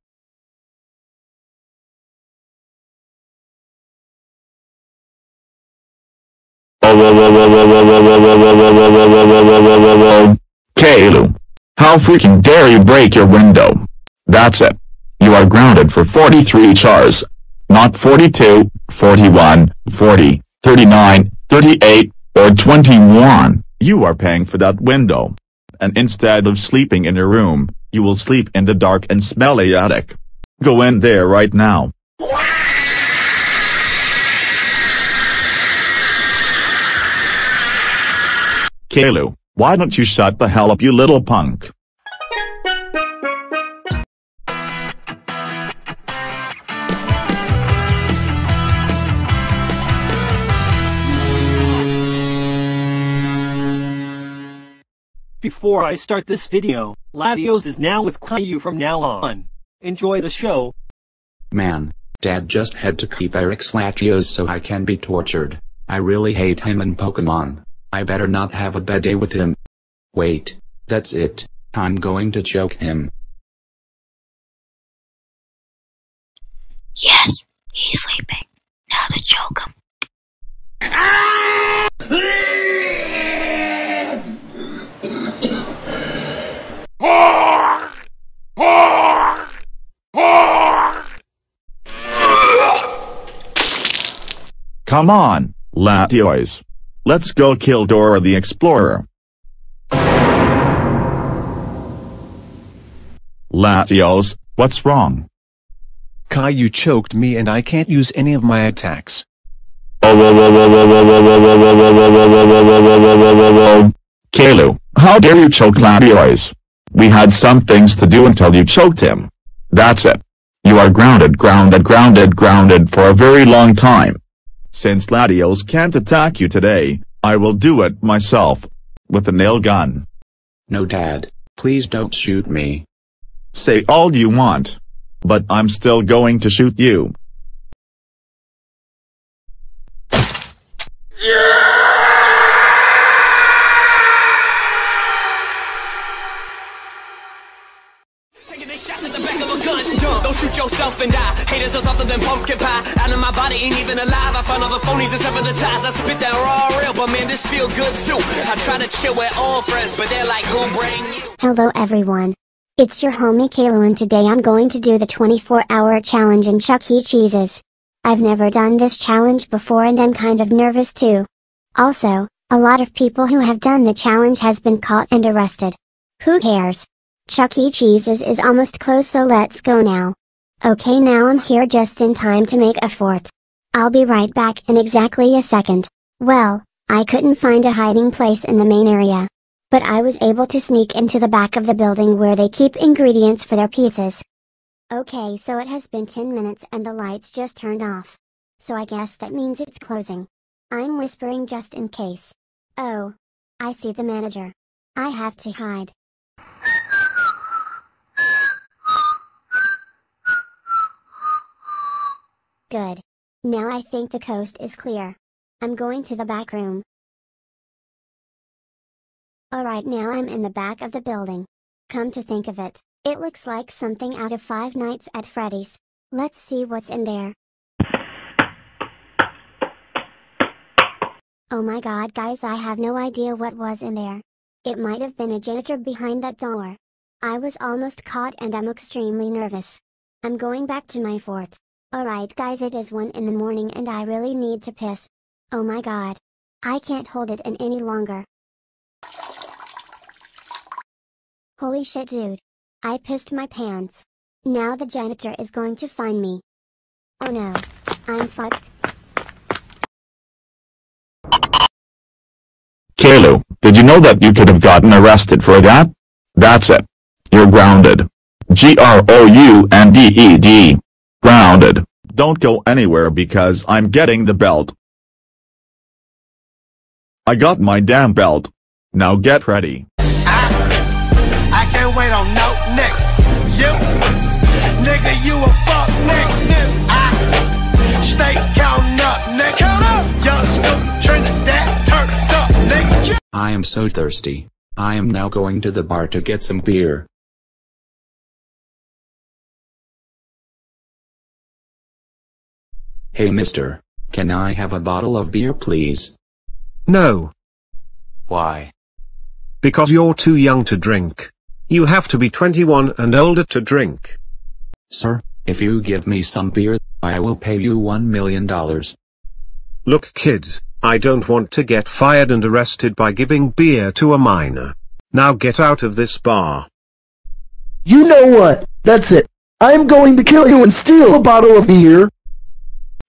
[SPEAKER 16] Kalu. How freaking dare you break your window? That's it. You are grounded for 43 chars. Not 42, 41, 40, 39, 38, or 21. You are paying for that window. And instead of sleeping in your room, you will sleep in the dark and smelly attic. Go in there right now. Kalu, why don't you shut the hell up you little punk?
[SPEAKER 14] Before I start this video, Latios is now with Caillou from now on. Enjoy the show.
[SPEAKER 19] Man, Dad just had to keep Eric's Latios so I can be tortured. I really hate him and Pokemon. I better not have a bad day with him. Wait, that's it. I'm going to choke him.
[SPEAKER 20] Yes, he's sleeping. Now to choke him.
[SPEAKER 16] Come on, Latios. Let's go kill Dora the Explorer. Latios, what's wrong?
[SPEAKER 8] Caillou choked me and I can't use any of my attacks.
[SPEAKER 16] Kalu, how dare you choke Latios? We had some things to do until you choked him. That's it. You are grounded grounded grounded grounded for a very long time. Since Latios can't attack you today, I will do it myself. With a nail gun.
[SPEAKER 19] No dad, please don't shoot me.
[SPEAKER 16] Say all you want. But I'm still going to shoot you.
[SPEAKER 21] Taking Don't shoot yourself and die. Haters are something than pumpkin pie. Out of my body, ain't even alive. I found all the phonies except for the ties. I spit that raw real, but man, this feel good too. I try to chill with old friends, but they're like, who bring you?
[SPEAKER 1] Hello everyone. It's your homie Kayla and today I'm going to do the 24 hour challenge in Chuck E. Cheese's. I've never done this challenge before and I'm kind of nervous too. Also, a lot of people who have done the challenge has been caught and arrested. Who cares? Chuck E. Cheese's is almost closed so let's go now. Okay now I'm here just in time to make a fort. I'll be right back in exactly a second. Well, I couldn't find a hiding place in the main area. But I was able to sneak into the back of the building where they keep ingredients for their pizzas. Okay so it has been 10 minutes and the lights just turned off. So I guess that means it's closing. I'm whispering just in case. Oh. I see the manager. I have to hide. Good. Now I think the coast is clear. I'm going to the back room. Alright now I'm in the back of the building. Come to think of it, it looks like something out of Five Nights at Freddy's. Let's see what's in there. Oh my god guys I have no idea what was in there. It might have been a janitor behind that door. I was almost caught and I'm extremely nervous. I'm going back to my fort. Alright guys it is 1 in the morning and I really need to piss. Oh my god. I can't hold it in any longer. Holy shit dude. I pissed my pants. Now the janitor is going to find me. Oh no. I'm fucked.
[SPEAKER 16] Kalu, did you know that you could have gotten arrested for that? That's it. You're grounded. G-R-O-U-N-D-E-D. Grounded. Don't go anywhere because I'm getting the belt. I got my damn belt. Now get ready.
[SPEAKER 22] I can't wait on no nigga. You, nigga, you a fuck nigga. I stay counting up, nigga. Count up. Young Snoop, Trinidad, turned up, nigga.
[SPEAKER 19] I am so thirsty. I am now going to the bar to get some beer. Hey mister, can I have a bottle of beer please?
[SPEAKER 23] No.
[SPEAKER 19] Why?
[SPEAKER 24] Because you're too young to drink. You have to be 21 and older to drink.
[SPEAKER 19] Sir, if you give me some beer, I will pay you one million dollars.
[SPEAKER 24] Look kids, I don't want to get fired and arrested by giving beer to a minor. Now get out of this bar.
[SPEAKER 9] You know what? That's it. I'm going to kill you and steal a bottle of beer.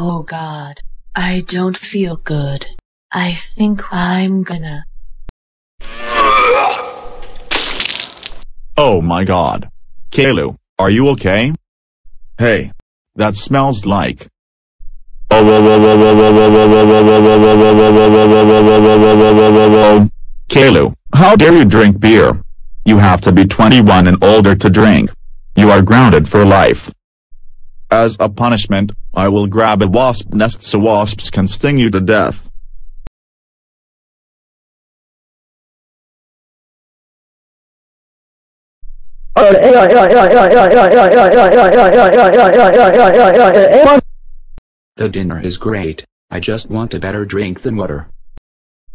[SPEAKER 25] Oh god, I don't feel good. I think I'm gonna.
[SPEAKER 16] Oh my god. Kalu, are you okay? Hey. That smells like. Kalu, how dare you drink beer? You have to be 21 and older to drink. You are grounded for life. As a punishment, I will grab a wasp nest so wasps can sting you to death.
[SPEAKER 19] The dinner is great. I just want a better drink than water.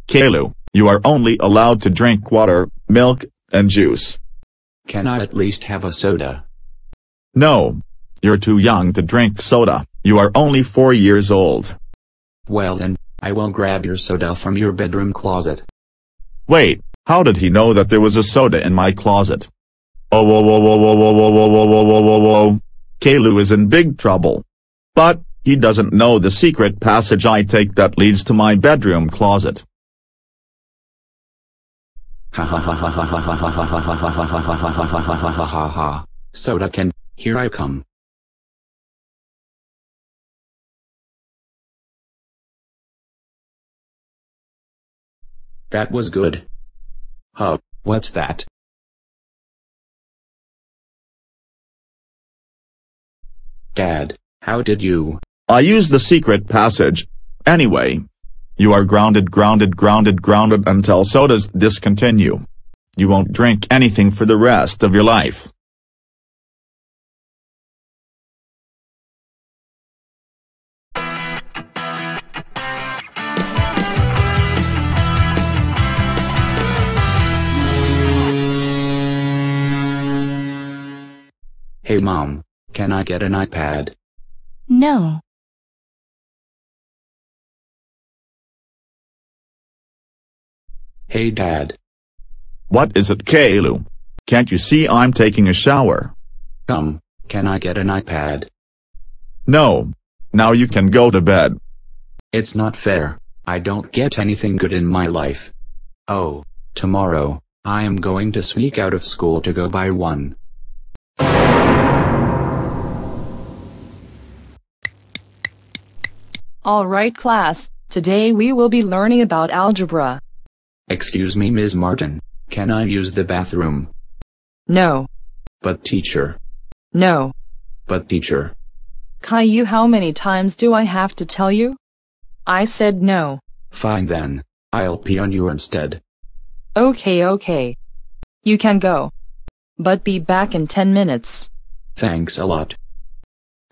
[SPEAKER 16] Kalu, you are only allowed to drink water, milk, and juice.
[SPEAKER 19] Can I at least have a soda?
[SPEAKER 16] No. You're too young to drink soda. You are only four years old.
[SPEAKER 19] Well then, I will grab your soda from your bedroom closet.
[SPEAKER 16] Wait, how did he know that there was a soda in my closet? Oh whoa whoa whoa whoa whoa whoa whoa whoa whoa whoa whoa whoa. Kalu is in big trouble. But, he doesn't know the secret passage I take that leads to my bedroom closet.
[SPEAKER 19] Ha ha ha ha ha ha ha ha ha ha ha ha ha ha ha ha ha ha ha ha. Soda can, here I come. That was good. Huh, what's that? Dad, how did you?
[SPEAKER 16] I used the secret passage. Anyway. You are grounded grounded grounded grounded until sodas discontinue. You won't drink anything for the rest of your life.
[SPEAKER 19] Hey mom, can I get an iPad?
[SPEAKER 2] No.
[SPEAKER 19] Hey dad,
[SPEAKER 16] What is it Kalu? Can't you see I'm taking a shower?
[SPEAKER 19] come, can I get an iPad?
[SPEAKER 16] No. Now you can go to bed.
[SPEAKER 19] It's not fair. I don't get anything good in my life. Oh, tomorrow, I am going to sneak out of school to go buy one.
[SPEAKER 12] Alright class, today we will be learning about algebra.
[SPEAKER 19] Excuse me Ms. Martin, can I use the bathroom?
[SPEAKER 12] No.
[SPEAKER 19] But teacher,
[SPEAKER 12] No.
[SPEAKER 19] but teacher.
[SPEAKER 12] Caillou how many times do I have to tell you? I said no.
[SPEAKER 19] Fine then, I'll pee on you instead.
[SPEAKER 12] Okay okay. You can go. But be back in 10 minutes.
[SPEAKER 19] Thanks a lot.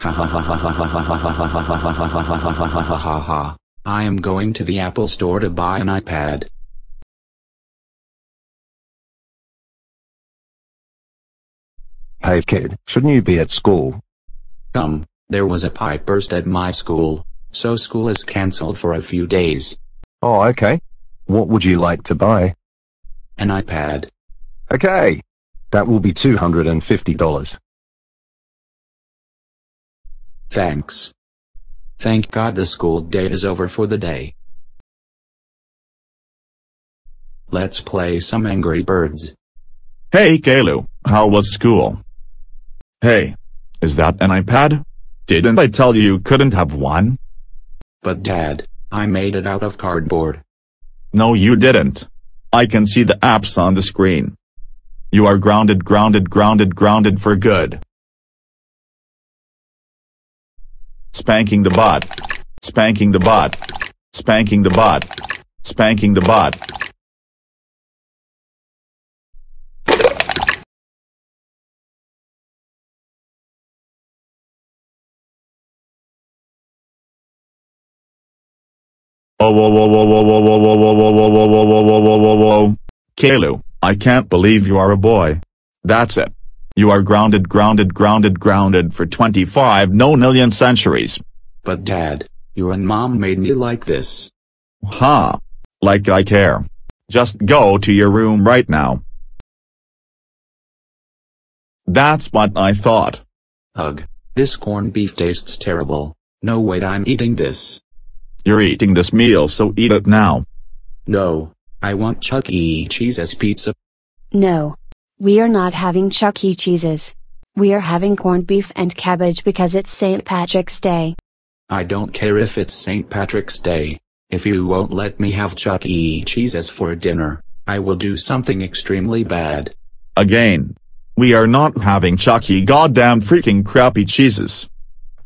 [SPEAKER 19] Ha ha ha ha ha ha ha ha ha ha ha ha ha ha ha ha ha. I am going to the Apple store to buy an iPad.
[SPEAKER 23] Hey kid, shouldn't you be at school?
[SPEAKER 19] Come, there was a pipe burst at my school, so school is cancelled for a few days.
[SPEAKER 23] Oh okay. What would you like to buy?
[SPEAKER 19] An iPad.
[SPEAKER 23] Okay. That will be $250.
[SPEAKER 19] Thanks. Thank God the school day is over for the day. Let's play some Angry Birds.
[SPEAKER 16] Hey Kalu, how was school? Hey, is that an iPad? Didn't I tell you you couldn't have one?
[SPEAKER 19] But Dad, I made it out of cardboard.
[SPEAKER 16] No you didn't. I can see the apps on the screen. You are grounded grounded grounded grounded for good. Spanking the bot. Spanking the bot. Spanking the bot. Spanking the bot. Oh whoa whoa whoa whoa whoa whoa whoa whoa whoa whoa whoa whoa whoa whoa whoa Kalu, I can't believe you are a boy. That's it. You are grounded grounded grounded grounded for 25 no million centuries.
[SPEAKER 19] But dad, you and mom made me like this.
[SPEAKER 16] Huh. Like I care. Just go to your room right now. That's what I thought.
[SPEAKER 19] Ugh. This corned beef tastes terrible. No way I'm eating this.
[SPEAKER 16] You're eating this meal so eat it now.
[SPEAKER 19] No. I want Chuck E. Cheese's pizza.
[SPEAKER 26] No. We are not having Chuck E. Cheese's. We are having corned beef and cabbage because it's St. Patrick's Day.
[SPEAKER 19] I don't care if it's St. Patrick's Day. If you won't let me have Chuck E. Cheese's for dinner, I will do something extremely bad.
[SPEAKER 16] Again. We are not having Chuck E. goddamn freaking crappy cheeses.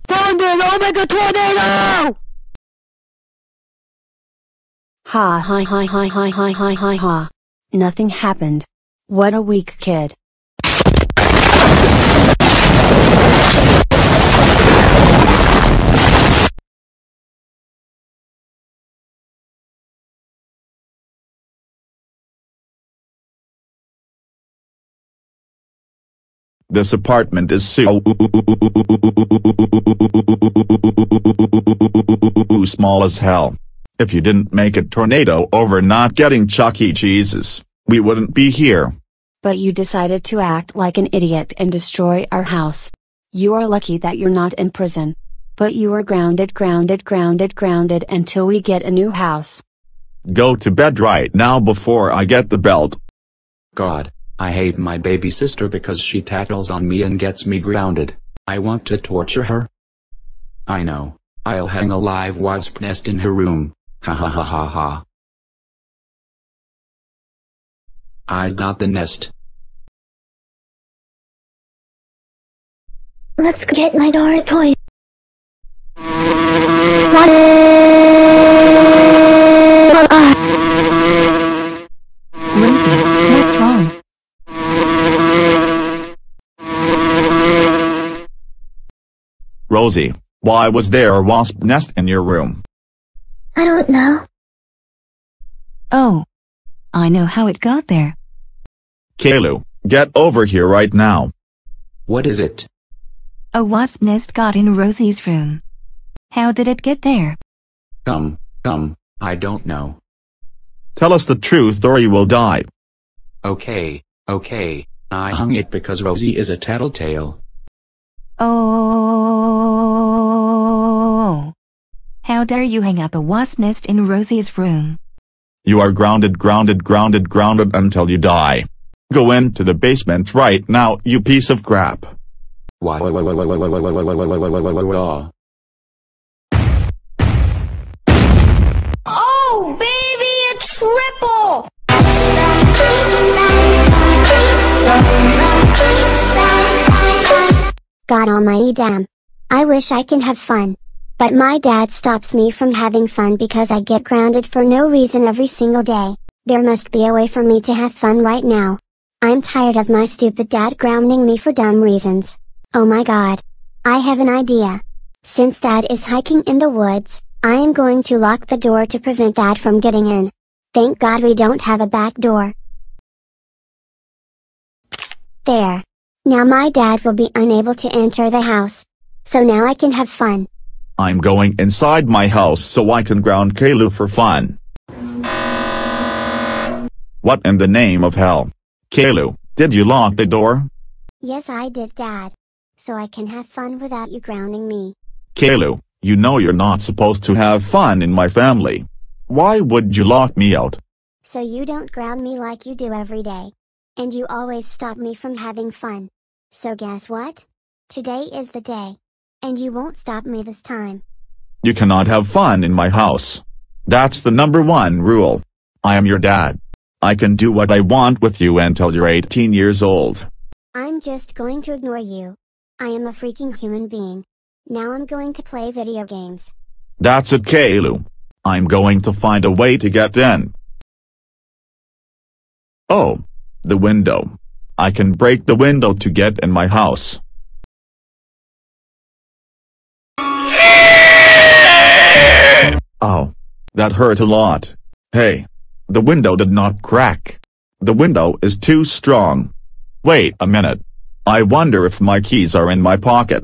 [SPEAKER 18] Thunder Omega Tornado!
[SPEAKER 26] Ha ha ha ha ha ha ha ha ha. Nothing happened. What a weak kid.
[SPEAKER 16] This apartment is so small as hell. If you didn't make a tornado over not getting Chuck E. Cheese's, we wouldn't be here.
[SPEAKER 26] But you decided to act like an idiot and destroy our house. You are lucky that you're not in prison. But you are grounded grounded grounded grounded until we get a new house.
[SPEAKER 16] Go to bed right now before I get the belt.
[SPEAKER 19] God, I hate my baby sister because she tattles on me and gets me grounded. I want to torture her. I know. I'll hang a live wasp nest in her room. Ha ha ha ha ha. I got the nest.
[SPEAKER 6] Let's get my Dora toy.
[SPEAKER 2] Rosie, what's wrong?
[SPEAKER 16] Rosie, why was there a wasp nest in your room?
[SPEAKER 6] I don't know.
[SPEAKER 2] Oh. I know how it got there.
[SPEAKER 16] Kalu, get over here right now.
[SPEAKER 19] What is it?
[SPEAKER 2] A wasp nest got in Rosie's room. How did it get there?
[SPEAKER 19] Come, come, I don't know.
[SPEAKER 16] Tell us the truth or you will die.
[SPEAKER 19] Okay, okay, I hung it because Rosie is a tattletale.
[SPEAKER 2] Oh. How dare you hang up a wasp nest in Rosie's room?
[SPEAKER 16] You are grounded grounded grounded grounded until you die. Go into the basement right now, you piece of crap.
[SPEAKER 18] Oh, baby, a triple!
[SPEAKER 1] God almighty damn. I wish I can have fun. But my dad stops me from having fun because I get grounded for no reason every single day. There must be a way for me to have fun right now. I'm tired of my stupid dad grounding me for dumb reasons. Oh my god. I have an idea. Since dad is hiking in the woods, I am going to lock the door to prevent dad from getting in. Thank god we don't have a back door. There. Now my dad will be unable to enter the house. So now I can have fun.
[SPEAKER 16] I'm going inside my house so I can ground Kalu for fun. What in the name of hell? Kalu, did you lock the door?
[SPEAKER 1] Yes I did dad. So I can have fun without you grounding me.
[SPEAKER 16] Kalu, you know you're not supposed to have fun in my family. Why would you lock me out?
[SPEAKER 1] So you don't ground me like you do every day. And you always stop me from having fun. So guess what? Today is the day. And you won't stop me this time.
[SPEAKER 16] You cannot have fun in my house. That's the number one rule. I am your dad. I can do what I want with you until you're 18 years old.
[SPEAKER 1] I'm just going to ignore you. I am a freaking human being. Now I'm going to play video games.
[SPEAKER 16] That's it Caillou. I'm going to find a way to get in. Oh. The window. I can break the window to get in my house. Oh. That hurt a lot. Hey. The window did not crack. The window is too strong. Wait a minute. I wonder if my keys are in my pocket.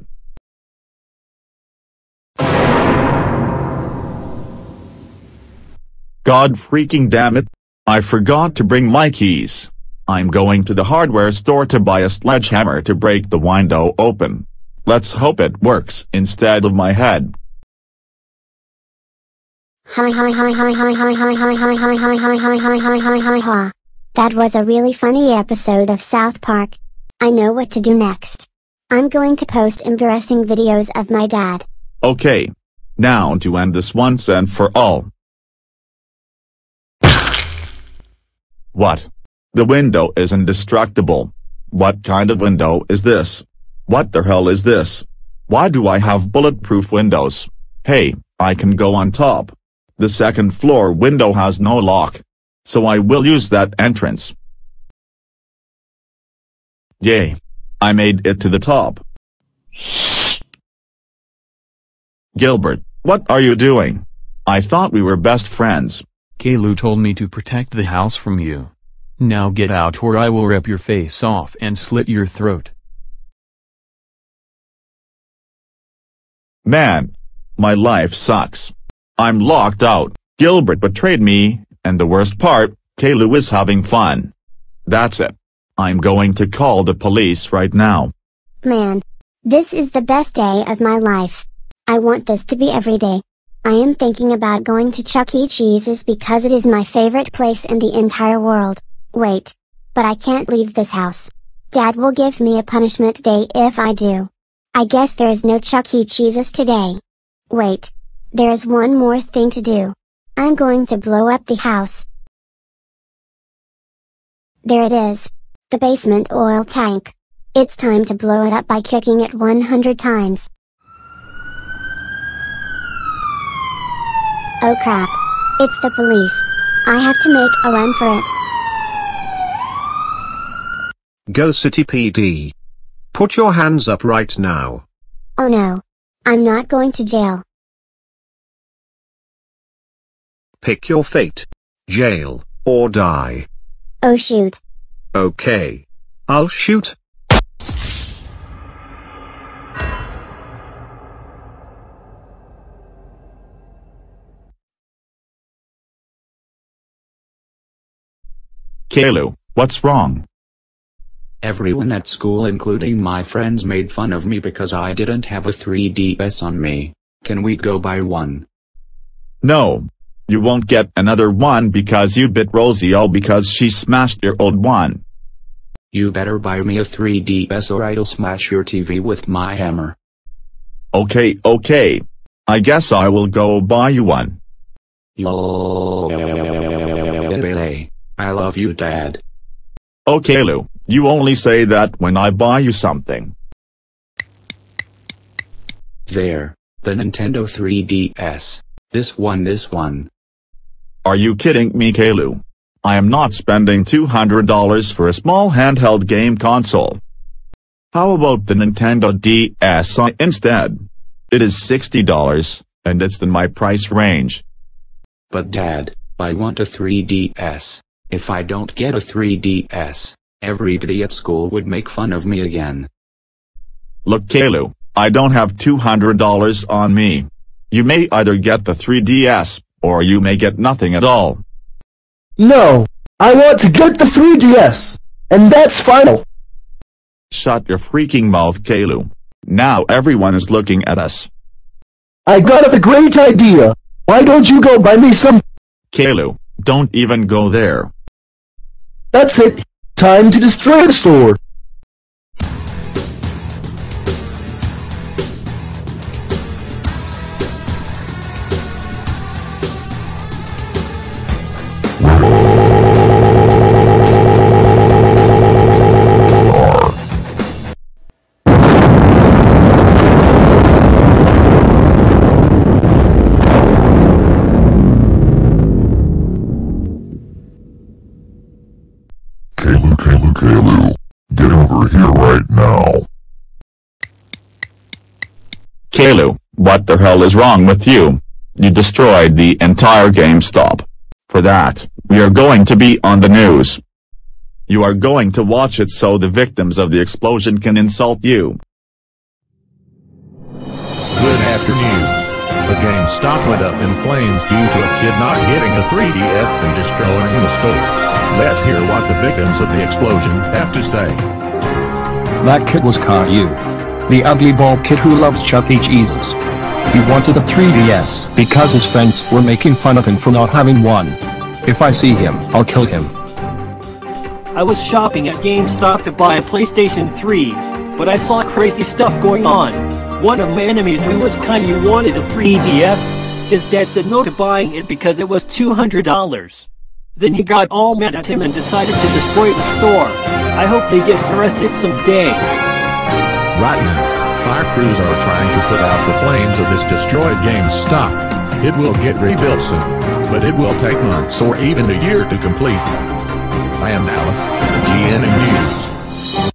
[SPEAKER 16] God freaking damn it. I forgot to bring my keys. I'm going to the hardware store to buy a sledgehammer to break the window open. Let's hope it works instead of my head.
[SPEAKER 1] That was a really funny episode of South Park. I know what to do next. I'm going to post embarrassing videos of my dad.
[SPEAKER 16] Okay. Now to end this once and for all. What? The window is indestructible. What kind of window is this? What the hell is this? Why do I have bulletproof windows? Hey, I can go on top. The second floor window has no lock. So I will use that entrance. Yay. I made it to the top. Gilbert, what are you doing? I thought we were best friends.
[SPEAKER 27] Caillou told me to protect the house from you. Now get out or I will rip your face off and slit your throat.
[SPEAKER 16] Man. My life sucks. I'm locked out, Gilbert betrayed me, and the worst part, Caillou is having fun. That's it. I'm going to call the police right now.
[SPEAKER 1] Man. This is the best day of my life. I want this to be every day. I am thinking about going to Chuck E. Cheese's because it is my favorite place in the entire world. Wait. But I can't leave this house. Dad will give me a punishment day if I do. I guess there is no Chuck E. Cheese's today. Wait. There is one more thing to do. I'm going to blow up the house. There it is. The basement oil tank. It's time to blow it up by kicking it 100 times. Oh crap. It's the police. I have to make a run for it.
[SPEAKER 24] Go City PD. Put your hands up right now.
[SPEAKER 1] Oh no. I'm not going to jail.
[SPEAKER 24] Pick your fate. Jail, or die.
[SPEAKER 1] Oh shoot.
[SPEAKER 24] Okay. I'll shoot.
[SPEAKER 16] Caillou, what's wrong?
[SPEAKER 19] Everyone at school including my friends made fun of me because I didn't have a 3DS on me. Can we go buy one?
[SPEAKER 16] No. You won't get another one because you bit Rosie all because she smashed your old one.
[SPEAKER 19] You better buy me a 3DS or I'll smash your TV with my hammer.
[SPEAKER 16] Okay, okay. I guess I will go buy you one.
[SPEAKER 19] Yo, I love you dad.
[SPEAKER 16] Okay Lou, you only say that when I buy you something.
[SPEAKER 19] There, the Nintendo 3DS. This one this one.
[SPEAKER 16] Are you kidding me Caillou? I am not spending $200 for a small handheld game console. How about the Nintendo DSi instead? It is $60, and it's in my price range.
[SPEAKER 19] But dad, I want a 3DS. If I don't get a 3DS, everybody at school would make fun of me again.
[SPEAKER 16] Look Caillou, I don't have $200 on me. You may either get the 3DS, or you may get nothing at all.
[SPEAKER 9] No, I want to get the 3DS, and that's final.
[SPEAKER 16] Shut your freaking mouth Caillou. Now everyone is looking at us.
[SPEAKER 9] I got a great idea. Why don't you go buy me some?
[SPEAKER 16] Caillou, don't even go there.
[SPEAKER 9] That's it. Time to destroy the store.
[SPEAKER 16] What the hell is wrong with you? You destroyed the entire GameStop. For that, we are going to be on the news. You are going to watch it so the victims of the explosion can insult you.
[SPEAKER 28] Good afternoon. The GameStop went up in flames due to a kid not getting a 3DS and destroying the store. Let's hear what the victims of the explosion have to say.
[SPEAKER 29] That kid was Caillou. The ugly bald kid who loves Chuck E. Cheese's. He wanted a 3DS because his friends were making fun of him for not having one. If I see him, I'll kill him.
[SPEAKER 14] I was shopping at GameStop to buy a PlayStation 3, but I saw crazy stuff going on. One of my enemies who was Kanye wanted a 3DS. His dad said no to buying it because it was $200. Then he got all mad at him and decided to destroy the store. I hope he gets arrested someday.
[SPEAKER 28] Right now, fire crews are trying to put out the flames of this destroyed GameStop. It will get rebuilt soon, but it will take months or even a year to complete. I am Alice, GNM News.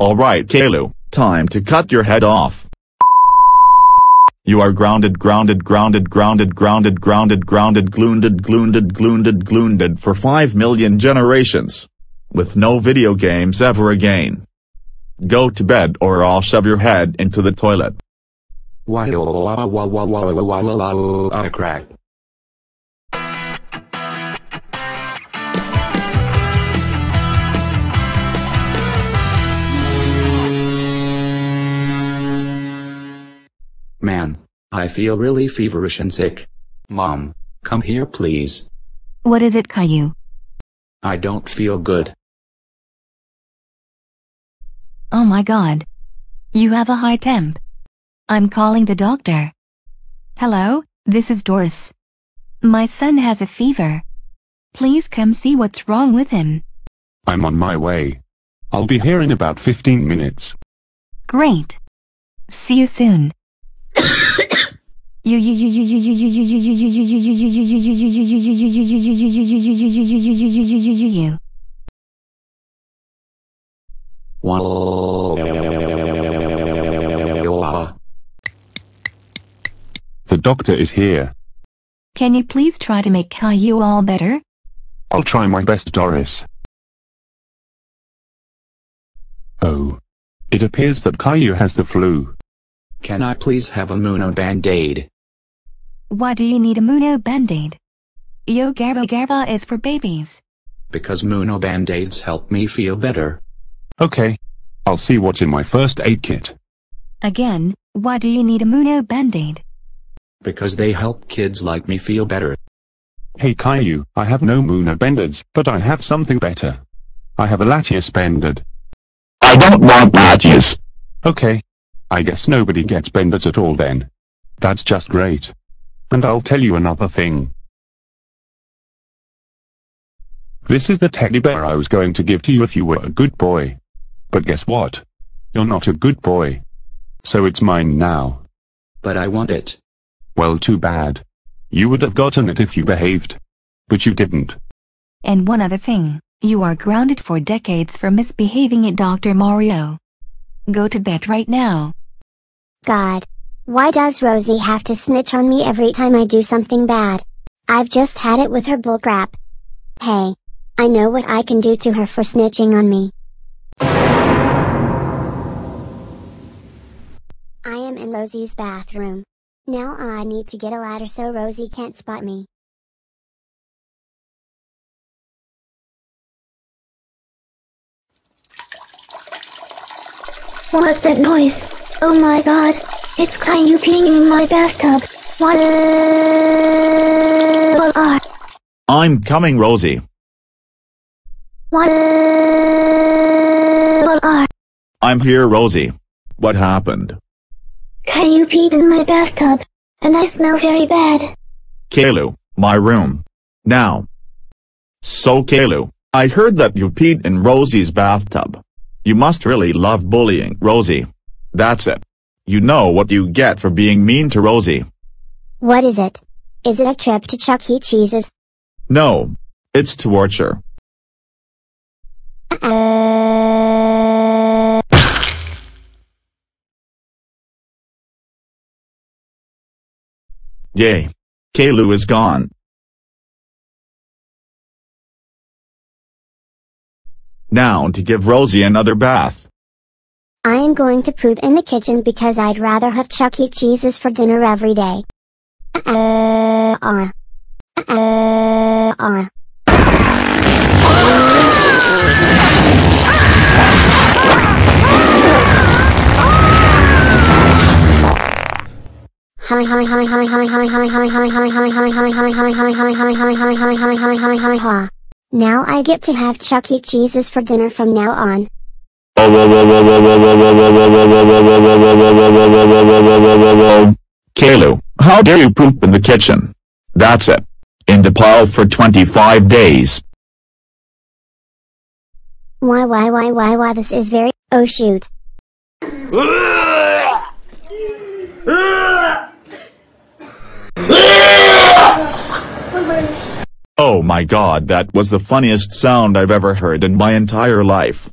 [SPEAKER 16] Alright Caillou, time to cut your head off. You are grounded grounded grounded grounded grounded grounded grounded gloonded gloonded gloonded gloonded for 5 million generations. With no video games ever again. Go to bed or I'll shove your head into the toilet.
[SPEAKER 19] Why crack. Man, I feel really feverish and sick. Mom, come here please.
[SPEAKER 2] What is it, Caillou?
[SPEAKER 19] I don't feel good.
[SPEAKER 2] Oh my god. You have a high temp. I'm calling the doctor. Hello, this is Doris. My son has a fever. Please come see what's wrong with him.
[SPEAKER 30] I'm on my way. I'll be here in about 15 minutes.
[SPEAKER 2] Great. See you soon. You you you you you you you you you you you you you
[SPEAKER 30] The doctor is here.
[SPEAKER 2] Can you please try to make Caillou all better?
[SPEAKER 30] I'll try my best Doris. Oh. It appears that Caillou has the flu.
[SPEAKER 19] Can I please have a Muno Band-Aid?
[SPEAKER 2] Why do you need a Muno Band-Aid? Yo Gabba Gabba is for babies.
[SPEAKER 19] Because Muno Band-Aids help me feel better.
[SPEAKER 30] Okay. I'll see what's in my first aid kit.
[SPEAKER 2] Again, why do you need a Muno Band-Aid?
[SPEAKER 19] Because they help kids like me feel better.
[SPEAKER 30] Hey Caillou, I have no Muno Benders, but I have something better. I have a Latius Bended.
[SPEAKER 16] I don't want Latius.
[SPEAKER 30] Okay. I guess nobody gets Benders at all then. That's just great. And I'll tell you another thing. This is the teddy bear I was going to give to you if you were a good boy. But guess what? You're not a good boy. So it's mine now.
[SPEAKER 19] But I want it.
[SPEAKER 30] Well too bad. You would have gotten it if you behaved. But you didn't.
[SPEAKER 2] And one other thing, you are grounded for decades for misbehaving at Dr. Mario. Go to bed right now.
[SPEAKER 1] God. Why does Rosie have to snitch on me every time I do something bad? I've just had it with her bullcrap. Hey. I know what I can do to her for snitching on me. I am in Rosie's bathroom. Now I need to get a ladder so Rosie can't spot me.
[SPEAKER 6] What's that noise? Oh my god, it's Caillou peeing in my bathtub. What are?
[SPEAKER 16] I'm coming Rosie.
[SPEAKER 6] What are?
[SPEAKER 16] I'm here Rosie. What happened?
[SPEAKER 6] Caillou peed in my bathtub, and I smell very bad.
[SPEAKER 16] Caillou, my room. Now. So Caillou, I heard that you peed in Rosie's bathtub. You must really love bullying Rosie. That's it. You know what you get for being mean to Rosie.
[SPEAKER 1] What is it? Is it a trip to Chuck E. Cheese's?
[SPEAKER 16] No. It's torture. Uh, Yay. Caillou is gone. Now to give Rosie another bath.
[SPEAKER 1] I am going to poop in the kitchen because I'd rather have Chuck E. Cheese's for dinner every day. Uh, uh, uh, uh. Now I get to have Chuck E. Cheese's for dinner from now on.
[SPEAKER 16] Caillou, how dare you poop in the kitchen? That's it. In the pile for 25 days.
[SPEAKER 1] Why why why why why this is very oh shoot.
[SPEAKER 16] Oh my god that was the funniest sound I've ever heard in my entire life.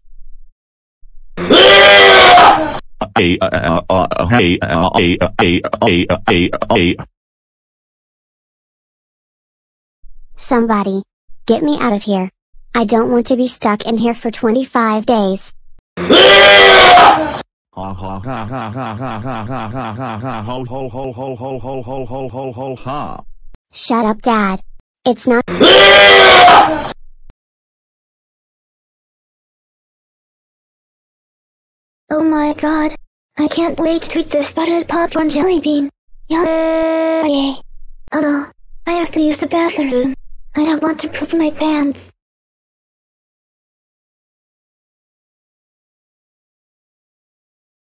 [SPEAKER 1] Somebody. Get me out of here. I don't want to be stuck in here for 25 days. Shut up dad. It's not-
[SPEAKER 6] Oh my god. I can't wait to eat this buttered popcorn jelly bean. Yay. Oh, Although, I have to use the bathroom. I don't want to poop my pants.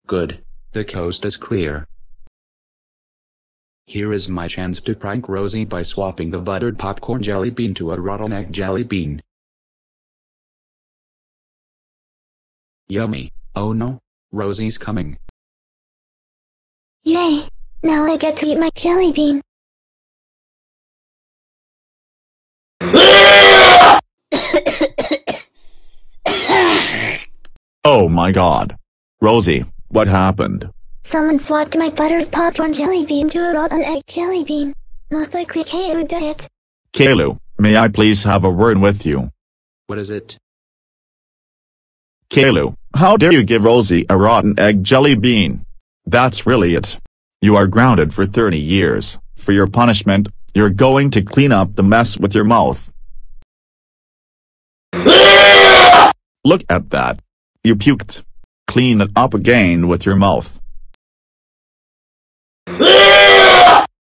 [SPEAKER 19] Good. The coast is clear. Here is my chance to prank Rosie by swapping the buttered popcorn jelly bean to a rotten egg jelly bean. Yummy. Oh no. Rosie's coming.
[SPEAKER 6] Yay. Now I get to eat my jelly bean.
[SPEAKER 16] Oh my god. Rosie, what happened?
[SPEAKER 6] Someone swapped my buttered popcorn jelly bean to a rotten egg jelly bean. Most likely KO did it.
[SPEAKER 16] Caillou, may I please have a word with you?
[SPEAKER 19] What is it?
[SPEAKER 16] Caillou, how dare you give Rosie a rotten egg jelly bean? That's really it. You are grounded for 30 years. For your punishment, you're going to clean up the mess with your mouth. Look at that. You puked. Clean it up again with your mouth.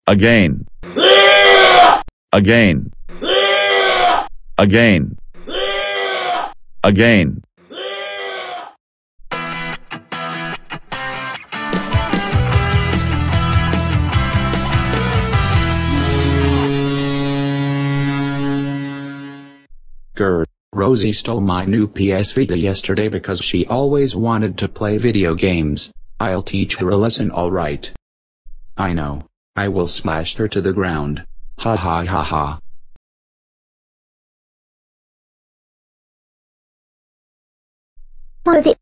[SPEAKER 16] Again. Again. Again. Again.
[SPEAKER 19] Grr. Rosie stole my new PS Vita yesterday because she always wanted to play video games. I'll teach her a lesson alright. I know. I will smash her to the ground. Ha ha ha ha.
[SPEAKER 6] What the-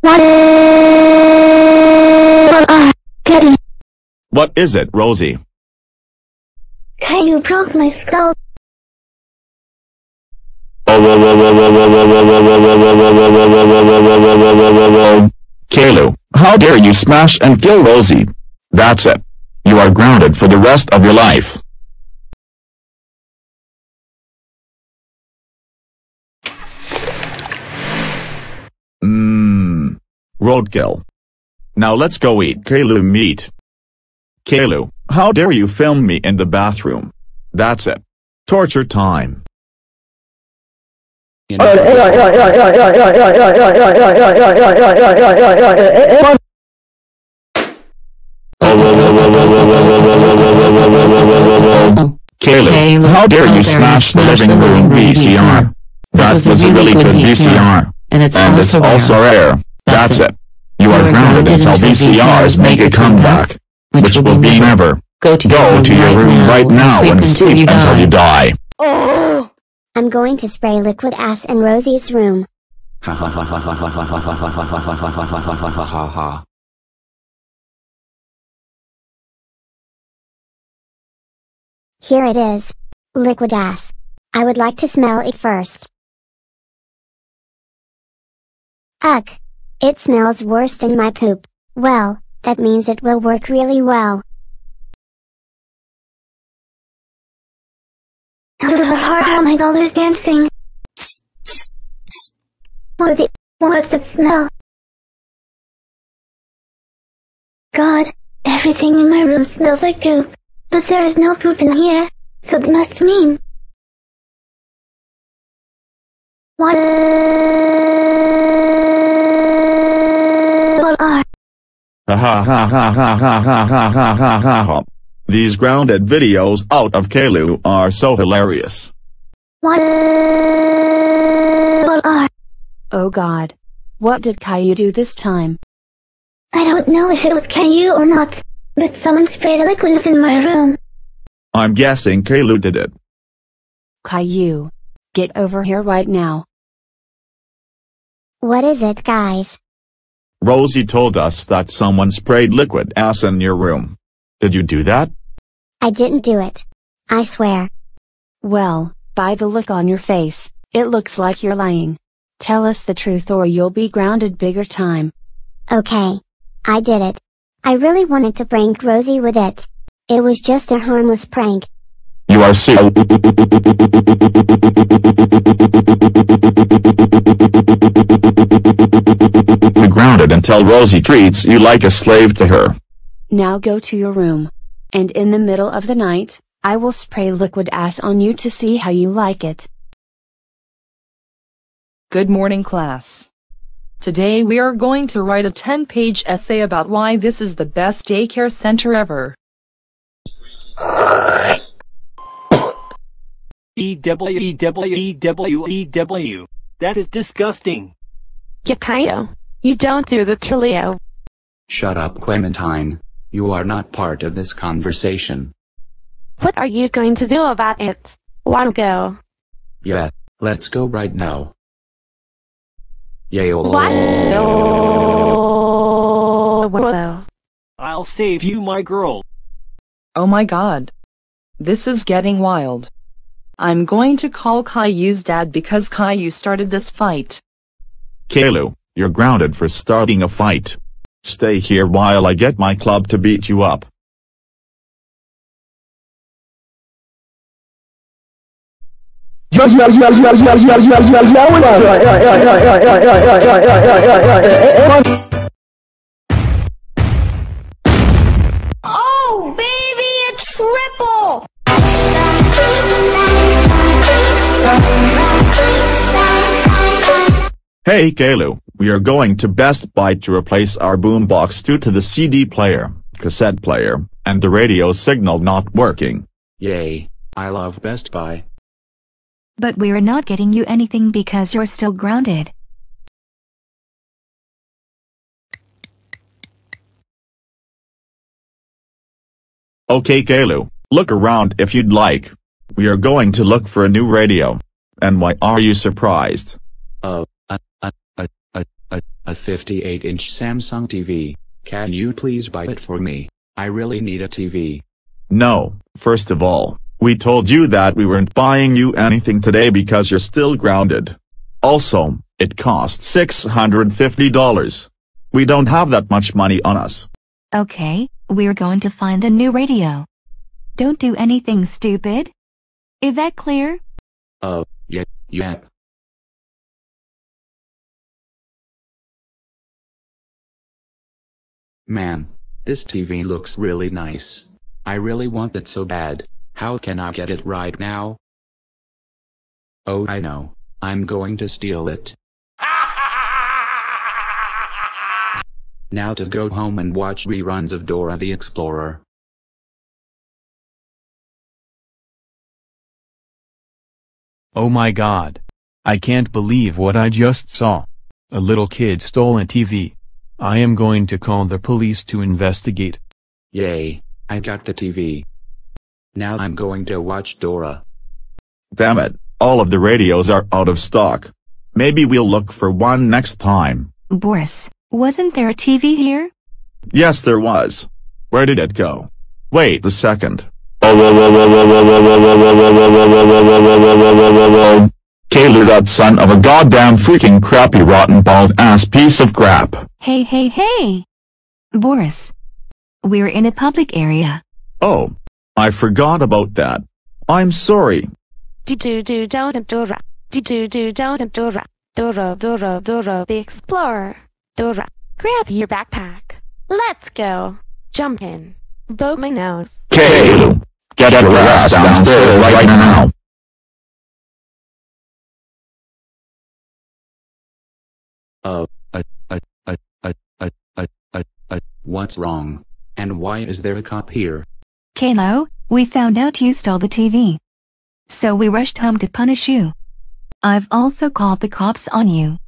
[SPEAKER 6] What? Getting.
[SPEAKER 16] What is it, Rosie?
[SPEAKER 6] Caillou broke my skull.
[SPEAKER 16] Caillou, how dare you smash and kill Rosie? That's it. You are grounded for the rest of your life. Mmm. Roadkill. Now let's go eat Caillou meat. Caillou, how dare you film me in the bathroom? That's it. Torture time. Caillou, how dare you smash the living room VCR? That was a really good VCR.
[SPEAKER 31] And it's
[SPEAKER 16] And it's
[SPEAKER 31] also
[SPEAKER 16] also
[SPEAKER 31] rare.
[SPEAKER 16] rare. That's it. You are grounded until VCRs make a comeback. Which will be never.
[SPEAKER 31] Go to
[SPEAKER 16] Go
[SPEAKER 31] your room,
[SPEAKER 16] to your
[SPEAKER 31] right,
[SPEAKER 16] room
[SPEAKER 31] now
[SPEAKER 16] right now
[SPEAKER 31] sleep
[SPEAKER 16] and
[SPEAKER 31] until
[SPEAKER 16] sleep
[SPEAKER 31] you
[SPEAKER 16] until
[SPEAKER 31] die.
[SPEAKER 16] you die.
[SPEAKER 1] Oh! I'm going to spray liquid ass in Rosie's room.
[SPEAKER 19] Ha ha ha ha ha ha ha ha ha ha ha ha ha ha.
[SPEAKER 1] Here it is. Liquid ass. I would like to smell it first. Ugh. It smells worse than my poop. Well, that means it will work really well.
[SPEAKER 6] Oh my god, is dancing. What the, what's that smell? God, everything in my room smells like poop. But there is no poop in here, so that must mean. What? Are?
[SPEAKER 16] Ha ha ha ha ha ha ha ha ha ha ha. These grounded videos out of Caillou are so hilarious.
[SPEAKER 6] What? What are?
[SPEAKER 26] Oh god. What did Caillou do this time?
[SPEAKER 6] I don't know if it was Caillou or not, but someone sprayed a liquid in my room.
[SPEAKER 16] I'm guessing Caillou did it.
[SPEAKER 26] Caillou. Get over here right now.
[SPEAKER 1] What is it, guys?
[SPEAKER 16] Rosie told us that someone sprayed liquid ass in your room. Did you do that?
[SPEAKER 1] I didn't do it. I swear.
[SPEAKER 26] Well, by the look on your face, it looks like you're lying. Tell us the truth or you'll be grounded bigger time.
[SPEAKER 1] Okay. I did it. I really wanted to prank Rosie with it. It was just a harmless prank.
[SPEAKER 16] You are so. Grounded until Rosie treats you like a slave to her.
[SPEAKER 26] Now go to your room. And in the middle of the night, I will spray liquid ass on you to see how you like it.
[SPEAKER 12] Good morning class. Today we are going to write a 10-page essay about why this is the best daycare center ever.
[SPEAKER 14] E W E W E W E W. That is disgusting.
[SPEAKER 32] Yakayo, you don't do the Trilio.
[SPEAKER 19] Shut up Clementine. You are not part of this conversation.
[SPEAKER 32] What are you going to do about it? Wanna go?
[SPEAKER 19] Yeah, let's go right now. Yayo. Oh.
[SPEAKER 32] What? Whoa.
[SPEAKER 14] I'll save you, my girl.
[SPEAKER 12] Oh my god. This is getting wild. I'm going to call Caillou's dad because Caillou started this fight.
[SPEAKER 16] Caillou, you're grounded for starting a fight. Stay here while I get my club to beat you up.
[SPEAKER 9] Yo yo yo yo yo yo yo yo yo
[SPEAKER 33] Oh, baby, a triple!
[SPEAKER 16] Hey Caillou, we are going to Best Buy to replace our boombox due to the CD player, cassette player, and the radio signal not working.
[SPEAKER 19] Yay, I love Best Buy.
[SPEAKER 2] But we're not getting you anything because you're still grounded.
[SPEAKER 16] Okay Caillou, look around if you'd like. We are going to look for a new radio. And why are you surprised?
[SPEAKER 19] Uh, a, a, a, a, a, a 58-inch Samsung TV. Can you please buy it for me? I really need a TV.
[SPEAKER 16] No, first of all, we told you that we weren't buying you anything today because you're still grounded. Also, it costs $650. We don't have that much money on us.
[SPEAKER 2] Okay, we're going to find a new radio. Don't do anything stupid. Is that clear?
[SPEAKER 19] Uh, yeah, yeah. Man, this TV looks really nice. I really want it so bad. How can I get it right now? Oh, I know. I'm going to steal it. now to go home and watch reruns of Dora the Explorer.
[SPEAKER 27] Oh my god. I can't believe what I just saw. A little kid stole a TV. I am going to call the police to investigate.
[SPEAKER 19] Yay, I got the TV. Now I'm going to watch Dora.
[SPEAKER 16] Damn it, all of the radios are out of stock. Maybe we'll look for one next time.
[SPEAKER 2] Boris, wasn't there a TV here?
[SPEAKER 16] Yes, there was. Where did it go? Wait a second. Caillou, that son of a goddamn freaking crappy rotten bald ass piece of crap.
[SPEAKER 2] Hey, hey, hey! Boris. We're in a public area.
[SPEAKER 16] Oh, I forgot about that. I'm sorry.
[SPEAKER 32] Dora. Dora. Dora Dora Dora the Explorer. Dora, grab your backpack. Let's go. Jump in. Boat my nose.
[SPEAKER 16] Kalu, get your ass downstairs right now.
[SPEAKER 19] Uh, uh, uh, uh, uh, uh, uh, uh, uh, what's wrong? And why is there a cop here?
[SPEAKER 2] Caillou, we found out you stole the TV. So we rushed home to punish you. I've also called the cops on you.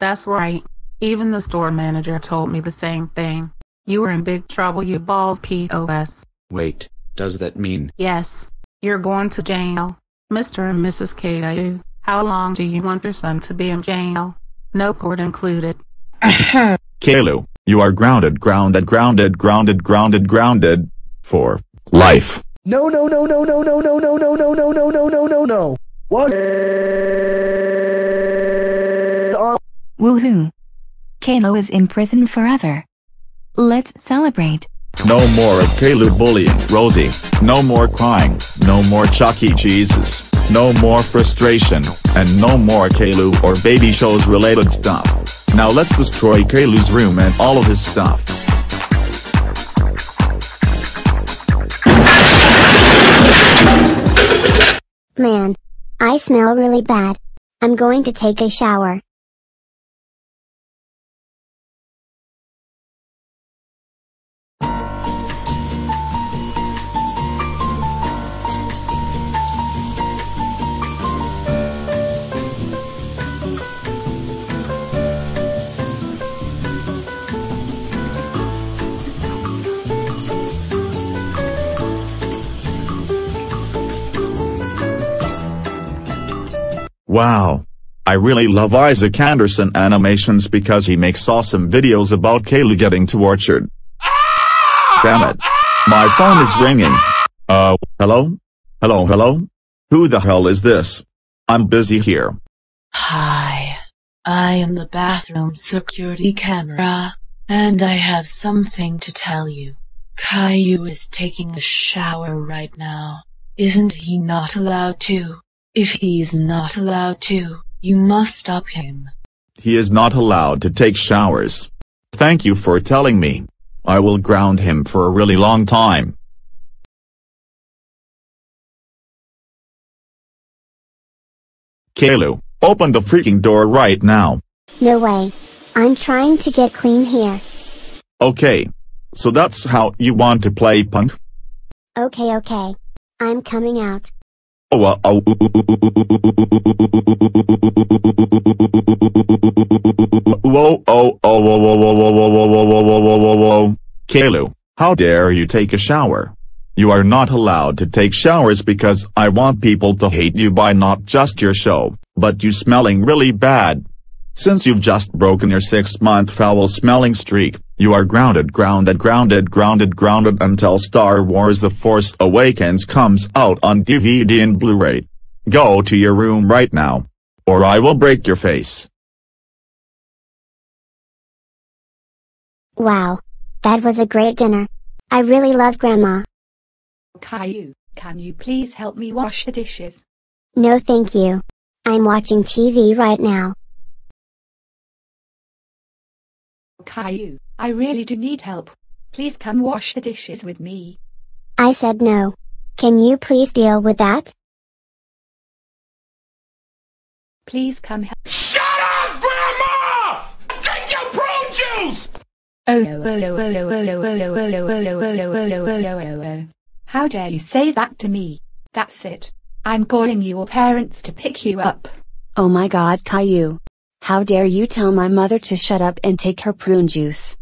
[SPEAKER 31] That's right. Even the store manager told me the same thing. You were in big trouble, you bald POS.
[SPEAKER 19] Wait, does that mean?
[SPEAKER 31] Yes. You're going to jail. Mr. and Mrs. KIU, how long do you want your son to be in jail? No court included.
[SPEAKER 16] Caillou, you are grounded, grounded, grounded, grounded, grounded, grounded, for life.
[SPEAKER 9] No, no, no, no, no, no, no, no, no, no, no, no, no, no, no, no. What?
[SPEAKER 2] Woohoo! Caillou is in prison forever. Let's celebrate.
[SPEAKER 16] No more of Caillou bullying, Rosie. No more crying. No more Chuck E. Cheeses. No more frustration. And no more Caillou or baby shows related stuff. Now let's destroy Caillou's room and all of his stuff.
[SPEAKER 1] Man. I smell really bad. I'm going to take a shower.
[SPEAKER 16] Wow. I really love Isaac Anderson animations because he makes awesome videos about Kaylee getting tortured. Damn it. My phone is ringing. Uh, hello? Hello, hello? Who the hell is this? I'm busy here.
[SPEAKER 34] Hi. I am the bathroom security camera, and I have something to tell you. Caillou is taking a shower right now. Isn't he not allowed to? If he's not allowed to, you must stop him.
[SPEAKER 16] He is not allowed to take showers. Thank you for telling me. I will ground him for a really long time. Caillou, open the freaking door right now.
[SPEAKER 1] No way. I'm trying to get clean here.
[SPEAKER 16] Okay. So that's how you want to play punk?
[SPEAKER 1] Okay, okay. I'm coming out.
[SPEAKER 16] أو أو Caillou, how dare you take a shower? You are not allowed to take showers because I want people to hate you by not just your show, but you smelling really bad. Since you've just broken your six-month foul-smelling streak, you are grounded grounded grounded grounded grounded until Star Wars The Force Awakens comes out on DVD and Blu-ray. Go to your room right now. Or I will break your face.
[SPEAKER 1] Wow. That was a great dinner. I really love Grandma.
[SPEAKER 35] Caillou, can you please help me wash the dishes?
[SPEAKER 1] No thank you. I'm watching TV right now.
[SPEAKER 35] Caillou, I really do need help. Please come wash the dishes with me.
[SPEAKER 1] I said no. Can you please deal with that?
[SPEAKER 35] Please come help.
[SPEAKER 36] Shut up, Grandma! Drink your prune juice!
[SPEAKER 35] Oh, How dare you say that to me? That's it. I'm calling your parents to pick you up.
[SPEAKER 26] Oh my god, Caillou. How dare you tell my mother to shut up and take her prune juice?